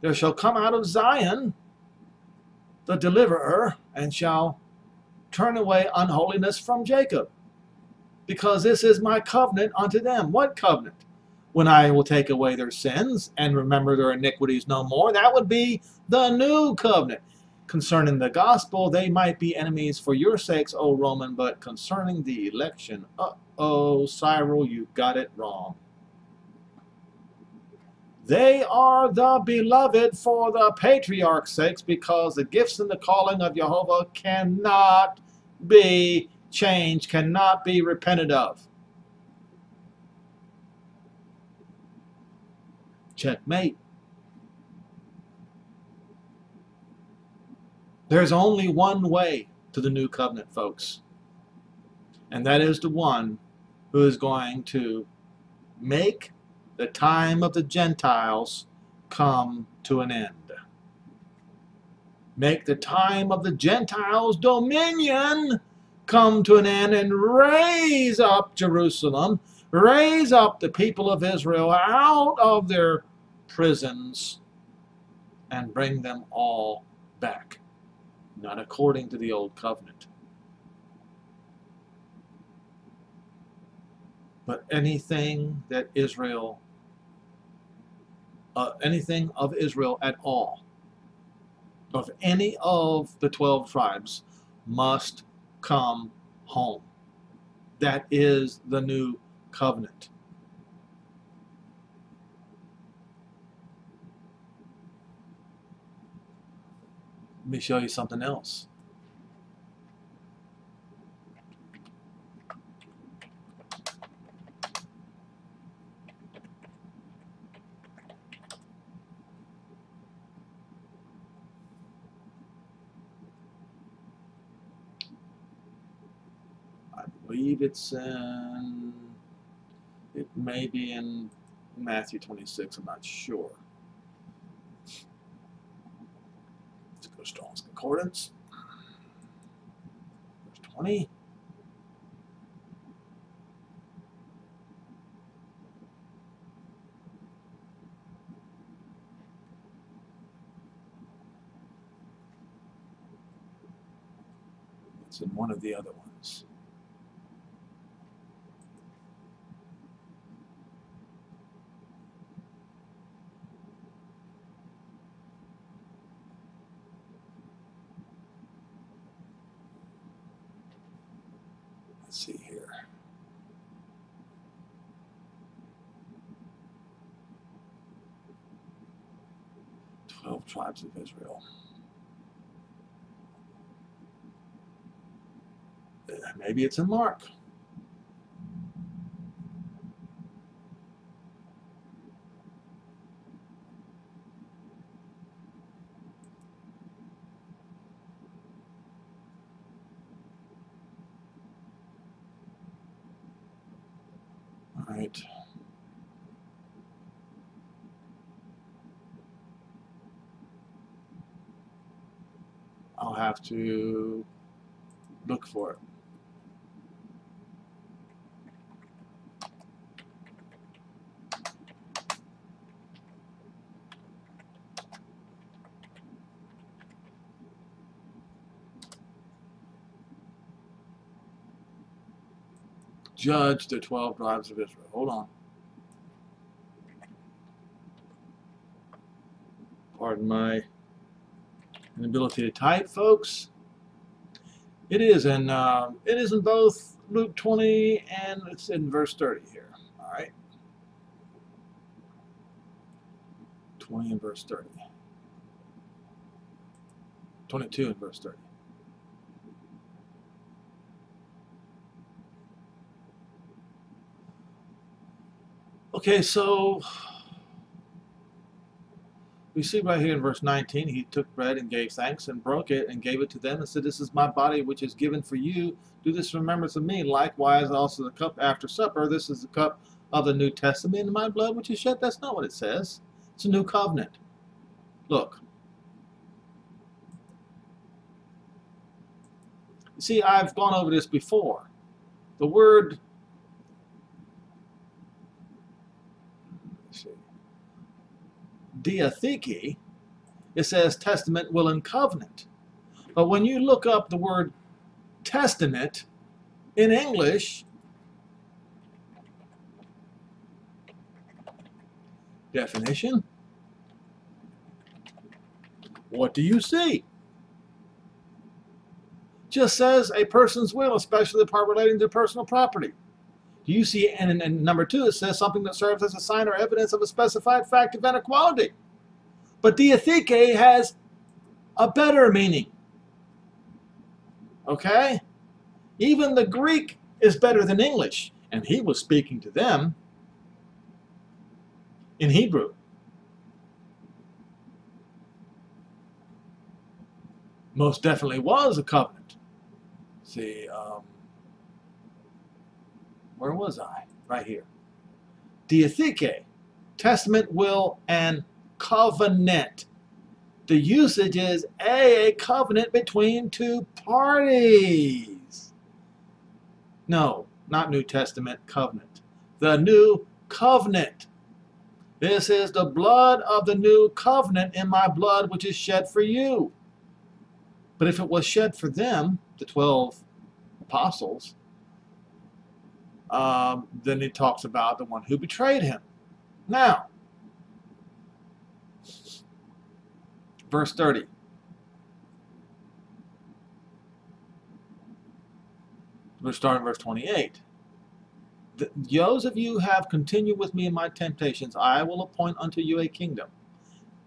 There shall come out of Zion the deliverer, and shall turn away unholiness from Jacob. Because this is my covenant unto them. What covenant? When I will take away their sins and remember their iniquities no more. That would be the new covenant. Concerning the gospel, they might be enemies for your sakes, O Roman, but concerning the election, uh-oh, Cyril, you got it wrong. They are the beloved for the patriarch's sakes, because the gifts and the calling of Jehovah cannot be changed, cannot be repented of. Checkmate. There's only one way to the new covenant, folks. And that is the one who is going to make the time of the Gentiles come to an end. Make the time of the Gentiles' dominion come to an end and raise up Jerusalem, raise up the people of Israel out of their prisons and bring them all back not according to the old covenant. but anything that Israel, uh, anything of Israel at all, of any of the 12 tribes, must come home. That is the new covenant. Let me show you something else. I believe it's in, it may be in Matthew 26, I'm not sure. Let's Strong's Concordance. Verse 20. It's in one of the other ones. Let's see here. Twelve tribes of Israel. Uh, Maybe it's in Mark. All right. I'll have to look for. Judge the 12 tribes of Israel. Hold on. Pardon my inability to type, folks. It is and uh, it is in both Luke 20 and it's in verse 30 here. All right, 20 and verse 30. 22 and verse 30. Okay, so we see right here in verse 19, he took bread and gave thanks and broke it and gave it to them and said, This is my body which is given for you. Do this in remembrance of me. Likewise, also the cup after supper. This is the cup of the New Testament in my blood which is shed. That's not what it says. It's a new covenant. Look. You see, I've gone over this before. The word let's see, diatheke, it says testament, will, and covenant. But when you look up the word testament in English, definition, what do you see? Just says a person's will, especially the part relating to personal property. Do you see, and, and number two, it says something that serves as a sign or evidence of a specified fact, of or quality. But diatheke has a better meaning. Okay? Even the Greek is better than English, and he was speaking to them in Hebrew. Most definitely was a covenant. See, um, where was I? Right here. Diatheke, testament, will, and covenant. The usage is a, a covenant between two parties. No, not New Testament covenant. The new covenant. This is the blood of the new covenant in my blood, which is shed for you. But if it was shed for them, the 12 apostles, um, then he talks about the one who betrayed him. Now, verse 30. We're starting verse 28. Those of you have continued with me in my temptations, I will appoint unto you a kingdom,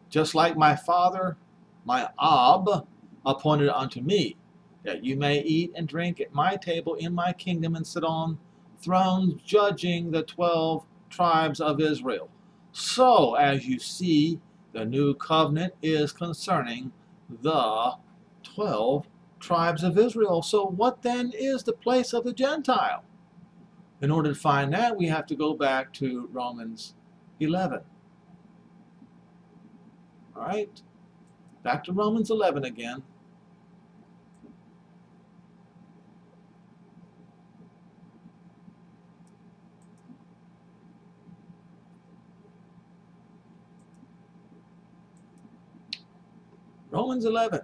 just like my father, my Ab, appointed unto me, that you may eat and drink at my table in my kingdom and sit on thrones judging the twelve tribes of Israel. So, as you see, the new covenant is concerning the twelve tribes of Israel. So what then is the place of the Gentile? In order to find that, we have to go back to Romans 11. All right, back to Romans 11 again. Romans 11.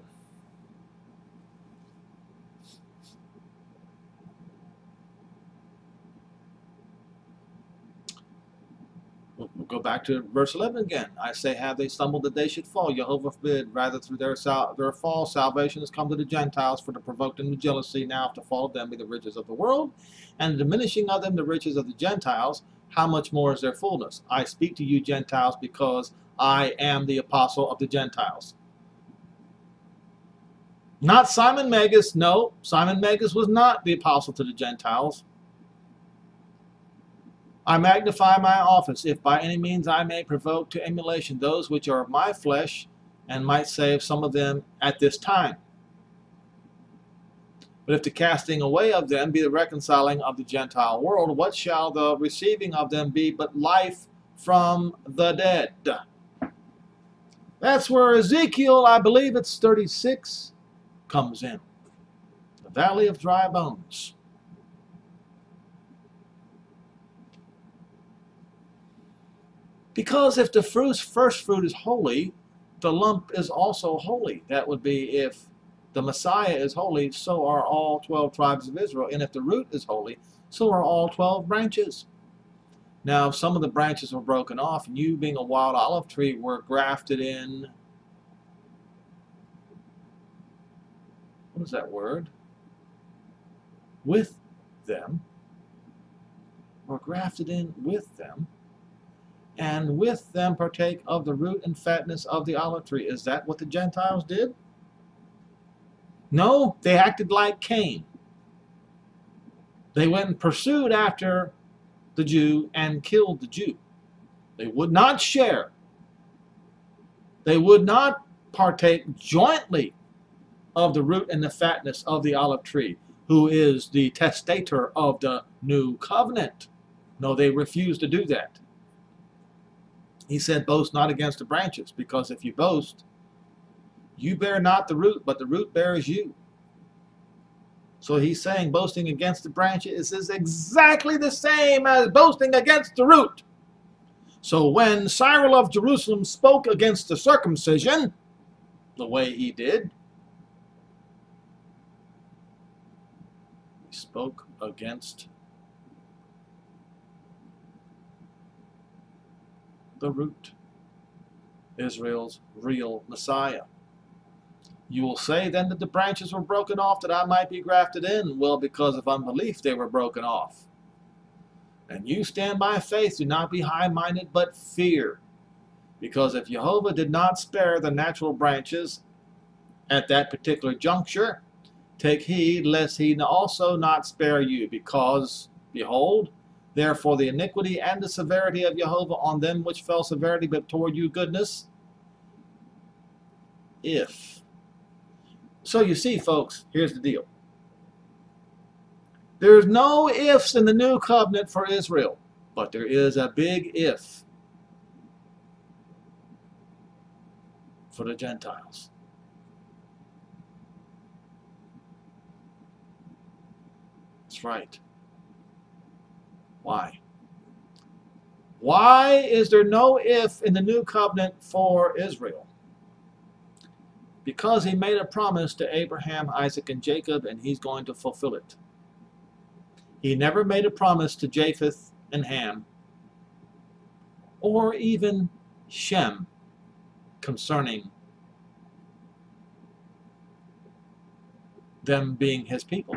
We'll go back to verse 11 again. I say, have they stumbled that they should fall? Jehovah forbid. Rather, through their, sal their fall, salvation has come to the Gentiles for to provoke them to jealousy. Now, if the fall them be the riches of the world, and the diminishing of them the riches of the Gentiles, how much more is their fullness? I speak to you, Gentiles, because I am the apostle of the Gentiles. Not Simon Magus. No, Simon Magus was not the apostle to the Gentiles. I magnify my office, if by any means I may provoke to emulation those which are of my flesh, and might save some of them at this time. But if the casting away of them be the reconciling of the Gentile world, what shall the receiving of them be but life from the dead? That's where Ezekiel, I believe it's 36, comes in. The valley of dry bones. Because if the fruit, first fruit is holy, the lump is also holy. That would be if the Messiah is holy, so are all 12 tribes of Israel. And if the root is holy, so are all 12 branches. Now, if some of the branches were broken off, and you being a wild olive tree were grafted in, what is that word? With them, or grafted in with them, and with them partake of the root and fatness of the olive tree. Is that what the Gentiles did? No, they acted like Cain. They went and pursued after the Jew and killed the Jew. They would not share. They would not partake jointly of the root and the fatness of the olive tree, who is the testator of the new covenant. No, they refuse to do that. He said, Boast not against the branches, because if you boast, you bear not the root, but the root bears you. So he's saying boasting against the branches is exactly the same as boasting against the root. So when Cyril of Jerusalem spoke against the circumcision, the way he did, spoke against the root, Israel's real Messiah. You will say then that the branches were broken off that I might be grafted in. Well, because of unbelief they were broken off. And you stand by faith, do not be high-minded, but fear. Because if Jehovah did not spare the natural branches at that particular juncture, take heed lest he also not spare you. Because, behold, Therefore the iniquity and the severity of Jehovah on them which fell severity, but toward you goodness. If. So you see, folks, here's the deal. There's no ifs in the new covenant for Israel, but there is a big if for the Gentiles. Right. Why? Why is there no if in the new covenant for Israel? Because he made a promise to Abraham, Isaac, and Jacob, and he's going to fulfill it. He never made a promise to Japheth and Ham, or even Shem, concerning them being his people.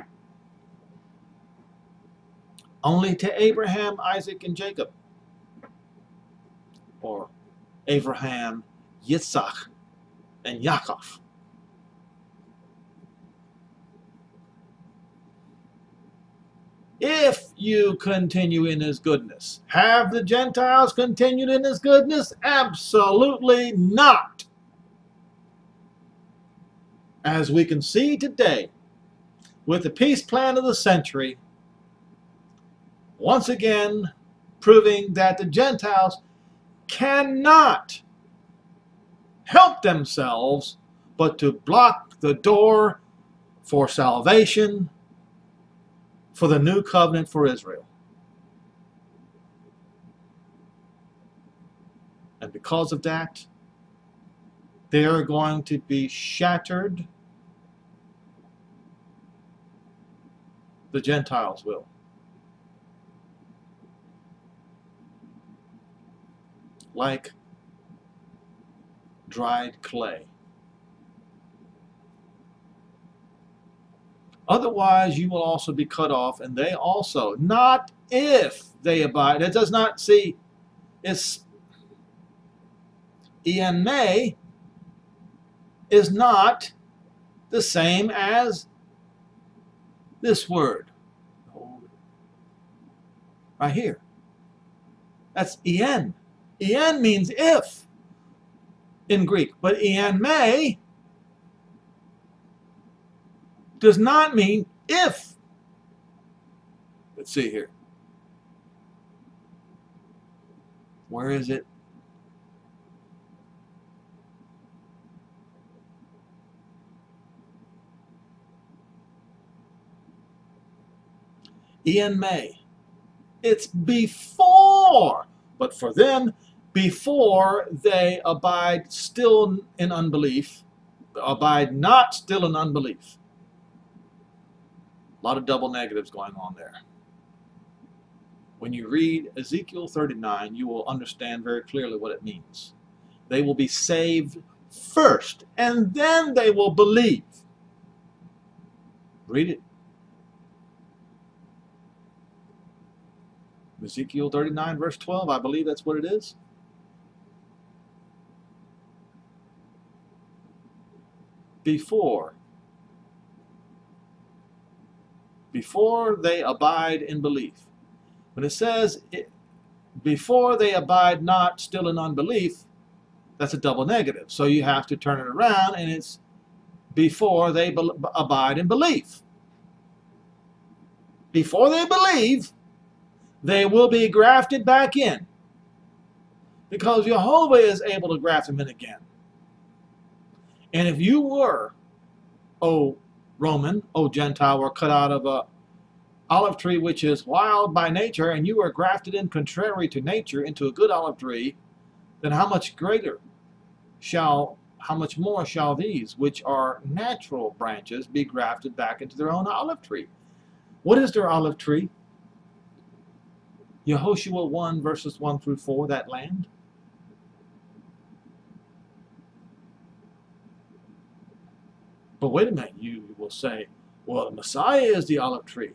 Only to Abraham, Isaac, and Jacob, or Abraham, Yitzhak, and Yaakov. if you continue in his goodness. Have the Gentiles continued in his goodness? Absolutely not. As we can see today, with the peace plan of the century, once again proving that the Gentiles cannot help themselves but to block the door for salvation for the new covenant for Israel. And because of that, they are going to be shattered. The Gentiles will. Like dried clay. Otherwise, you will also be cut off, and they also. Not if they abide. It does not see. It's en may is not the same as this word. Right here. That's en. En means if in Greek, but en may does not mean if. Let's see here. Where is it? Ian may. It's before, but for them, before they abide still in unbelief, abide not still in unbelief. A lot of double negatives going on there. When you read Ezekiel 39, you will understand very clearly what it means. They will be saved first, and then they will believe. Read it. Ezekiel 39, verse 12, I believe that's what it is. Before before they abide in belief. When it says before they abide not still in unbelief, that's a double negative. So you have to turn it around and it's before they abide in belief. Before they believe, they will be grafted back in. Because Jehovah is able to graft them in again. And if you were, O Roman, O Gentile, were cut out of a olive tree which is wild by nature, and you are grafted in contrary to nature into a good olive tree, then how much greater shall, how much more shall these, which are natural branches, be grafted back into their own olive tree? What is their olive tree? Yehoshua 1 verses 1 through 4, that land. But wait a minute, you will say, well, the Messiah is the olive tree.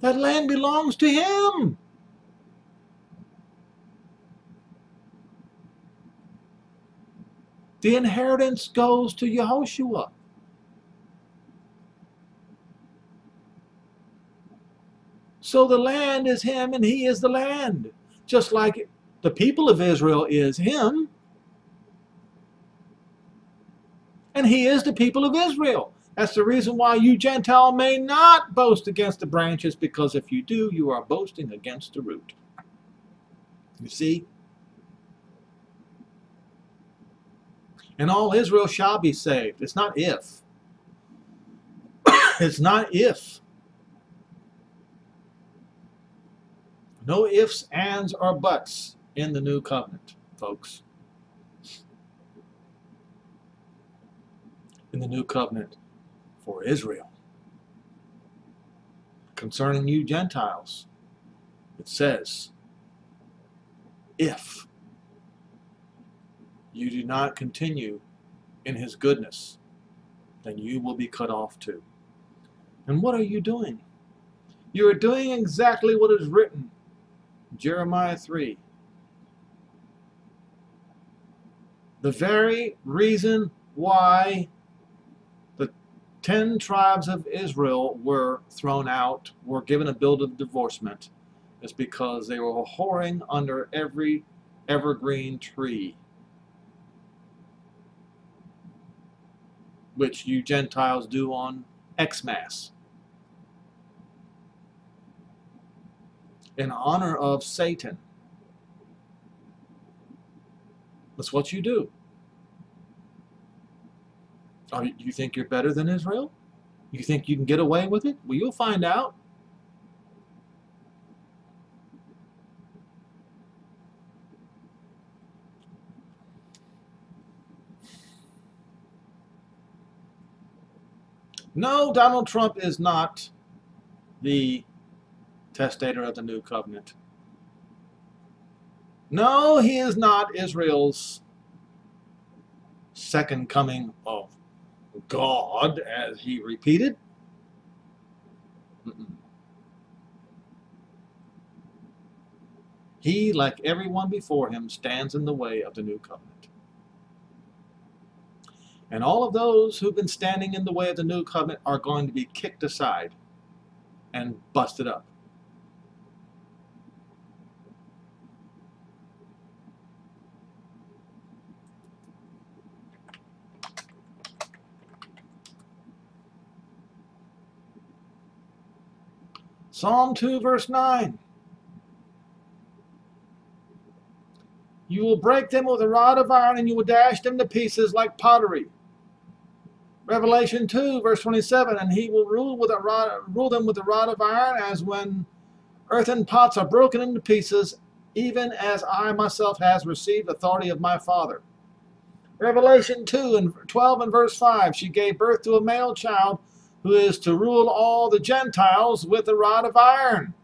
That land belongs to him. The inheritance goes to Yehoshua. So the land is him and he is the land. Just like the people of Israel is him. And he is the people of Israel. That's the reason why you Gentile may not boast against the branches, because if you do, you are boasting against the root. You see? And all Israel shall be saved. It's not if. it's not if. No ifs, ands, or buts in the new covenant, folks. In the new covenant for Israel. concerning you Gentiles, it says, if you do not continue in his goodness, then you will be cut off too. And what are you doing? You are doing exactly what is written. Jeremiah 3. The very reason why ten tribes of Israel were thrown out, were given a bill of divorcement, is because they were whoring under every evergreen tree. Which you Gentiles do on Xmas. in honor of Satan. That's what you do. Are, you think you're better than Israel? You think you can get away with it? Well, you'll find out. No, Donald Trump is not the testator of the new covenant. No, he is not Israel's second coming of God, as he repeated. Mm-mm. He, like everyone before him, stands in the way of the new covenant. And all of those who've been standing in the way of the new covenant are going to be kicked aside and busted up. Psalm 2, verse 9. You will break them with a rod of iron, and you will dash them to pieces like pottery. Revelation 2, verse 27. And he will rule with a rod, rule them with a rod of iron, as when earthen pots are broken into pieces, even as I myself has received authority of my Father. Revelation 2 and 12 and verse 5. She gave birth to a male child who is to rule all the Gentiles with a rod of iron.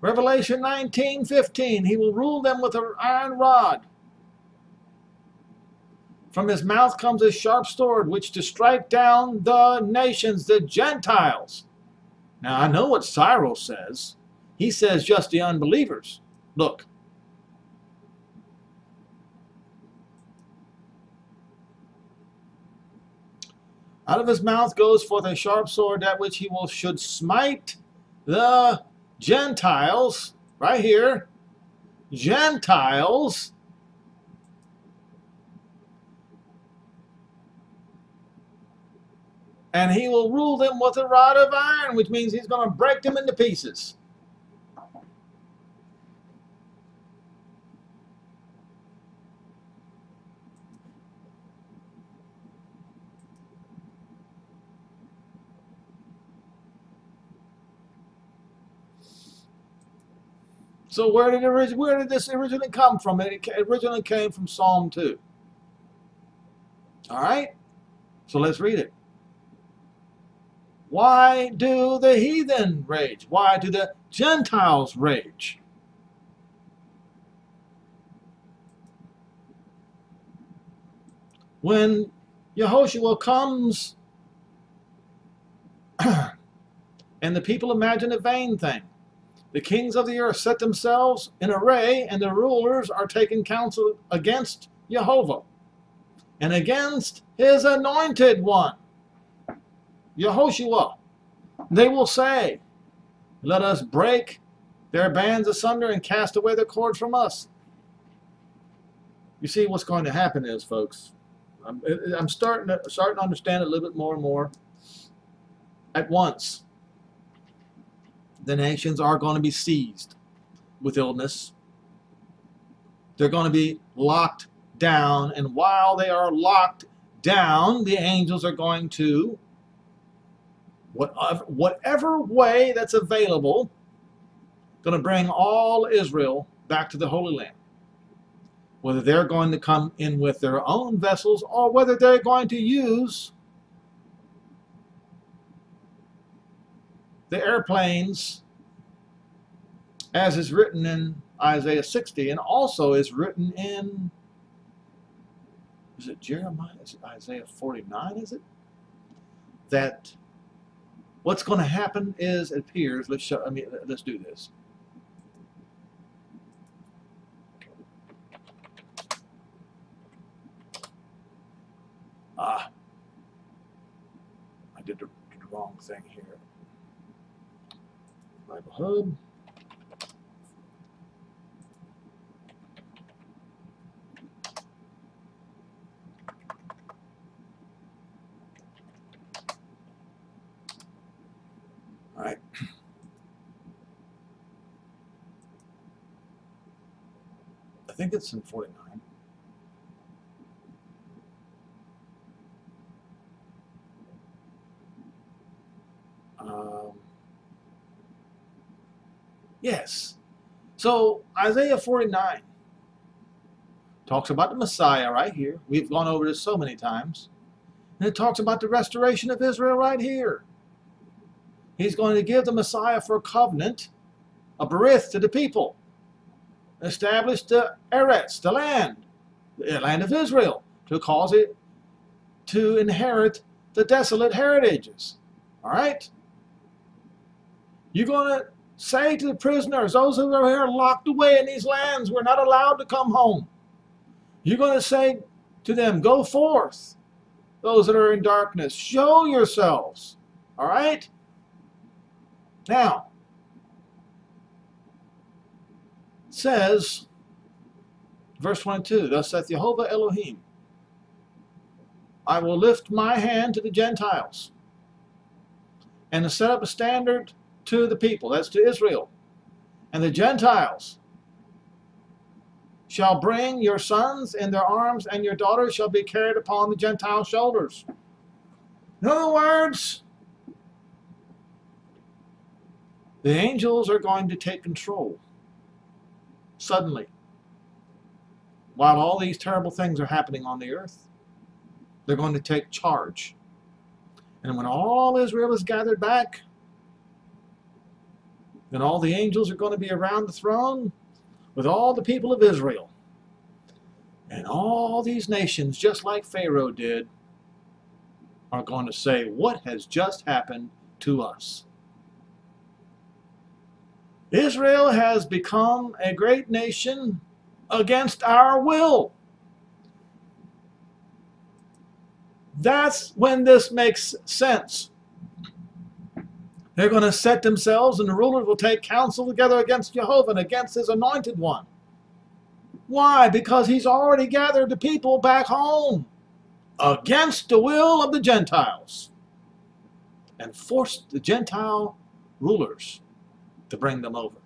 Revelation 19:15 He will rule them with an iron rod. From his mouth comes a sharp sword which to strike down the nations, the Gentiles. Now I know what Cyril says. He says just the unbelievers. Look, Out of his mouth goes forth a sharp sword, that which he will should smite the Gentiles, right here, Gentiles, and he will rule them with a rod of iron, which means he's going to break them into pieces. So where did where did this originally come from? It originally came from Psalm 2. All right? So let's read it. Why do the heathen rage? Why do the Gentiles rage? When Yehoshua comes and the people imagine a vain thing, the kings of the earth set themselves in array, and the rulers are taking counsel against Jehovah and against his anointed one, Yehoshua. They will say, Let us break their bands asunder and cast away their cords from us. You see, what's going to happen is, folks, I'm, I'm starting, to, starting to understand it a little bit more and more at once the nations are going to be seized with illness. They're going to be locked down, and while they are locked down, the angels are going to, whatever, uh, whatever way that's available, going to bring all Israel back to the Holy Land. whether they're going to come in with their own vessels or whether they're going to use the airplanes as is written in Isaiah 60 and also is written in is it Jeremiah is it Isaiah 49 is it? That what's going to happen is it appears let's show I mean let's do this. Ah. I did the, the wrong thing here Bible Hub All right. I think it's in 49. Um, yes. So Isaiah 49 talks about the Messiah right here. We've gone over this so many times. And it talks about the restoration of Israel right here. He's going to give the Messiah for a covenant, a berith to the people, establish the Eretz, the land, the land of Israel, to cause it to inherit the desolate heritages. All right? You're going to say to the prisoners, those who are here locked away in these lands, we're not allowed to come home. You're going to say to them, go forth, those that are in darkness, show yourselves. All right? Now, says, verse 22, Thus saith Jehovah Elohim, I will lift my hand to the Gentiles and to set up a standard to the people, that's to Israel. And the Gentiles shall bring your sons in their arms, and your daughters shall be carried upon the Gentile shoulders. In other words, the angels are going to take control suddenly while all these terrible things are happening on the earth. They're going to take charge. And when all Israel is gathered back, then all the angels are going to be around the throne with all the people of Israel. And all these nations, just like Pharaoh did, are going to say, What has just happened to us? Israel has become a great nation against our will. That's when this makes sense. They're going to set themselves, and the rulers will take counsel together against Jehovah and against his anointed one. Why? Because he's already gathered the people back home against the will of the Gentiles and forced the Gentile rulers to bring them over.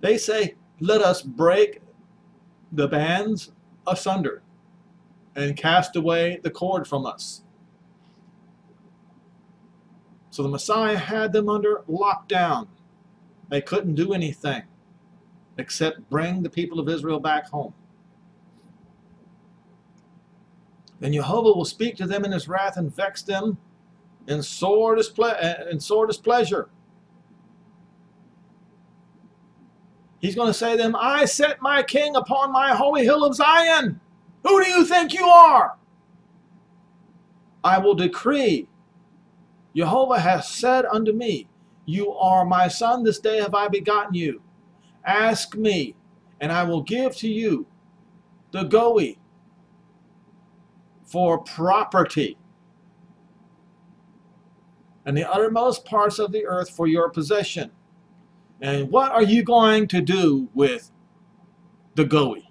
They say, let us break the bands asunder and cast away the cord from us. So the Messiah had them under lockdown. They couldn't do anything except bring the people of Israel back home. Then Jehovah will speak to them in his wrath and vex them in sore, disple- uh, in sore displeasure. He's going to say to them, I set my king upon my holy hill of Zion. Who do you think you are? I will decree. Jehovah has said unto me, You are my son, this day have I begotten you. Ask me, and I will give to you the goey for property and the uttermost parts of the earth for your possession. And what are you going to do with the goey?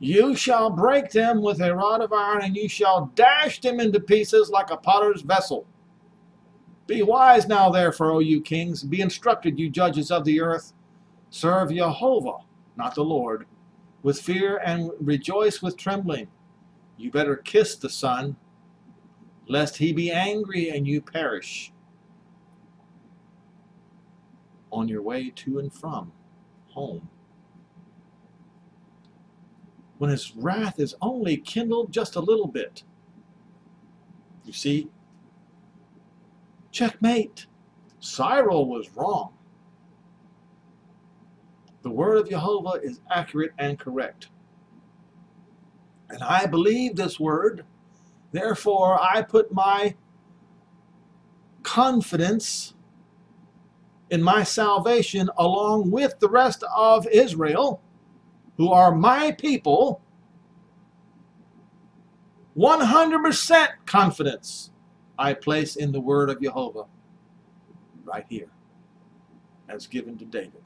You shall break them with a rod of iron, and you shall dash them into pieces like a potter's vessel. Be wise now, therefore, O you kings. Be instructed, you judges of the earth. Serve Jehovah, not the Lord, with fear and rejoice with trembling. You better kiss the Son lest he be angry and you perish. on your way to and from home. When his wrath is only kindled just a little bit. You see? Checkmate. Cyril was wrong. The word of Jehovah is accurate and correct. And I believe this word. Therefore, I put my confidence in my salvation along with the rest of Israel, who are my people. 100% confidence I place in the word of Jehovah right here, as given to David.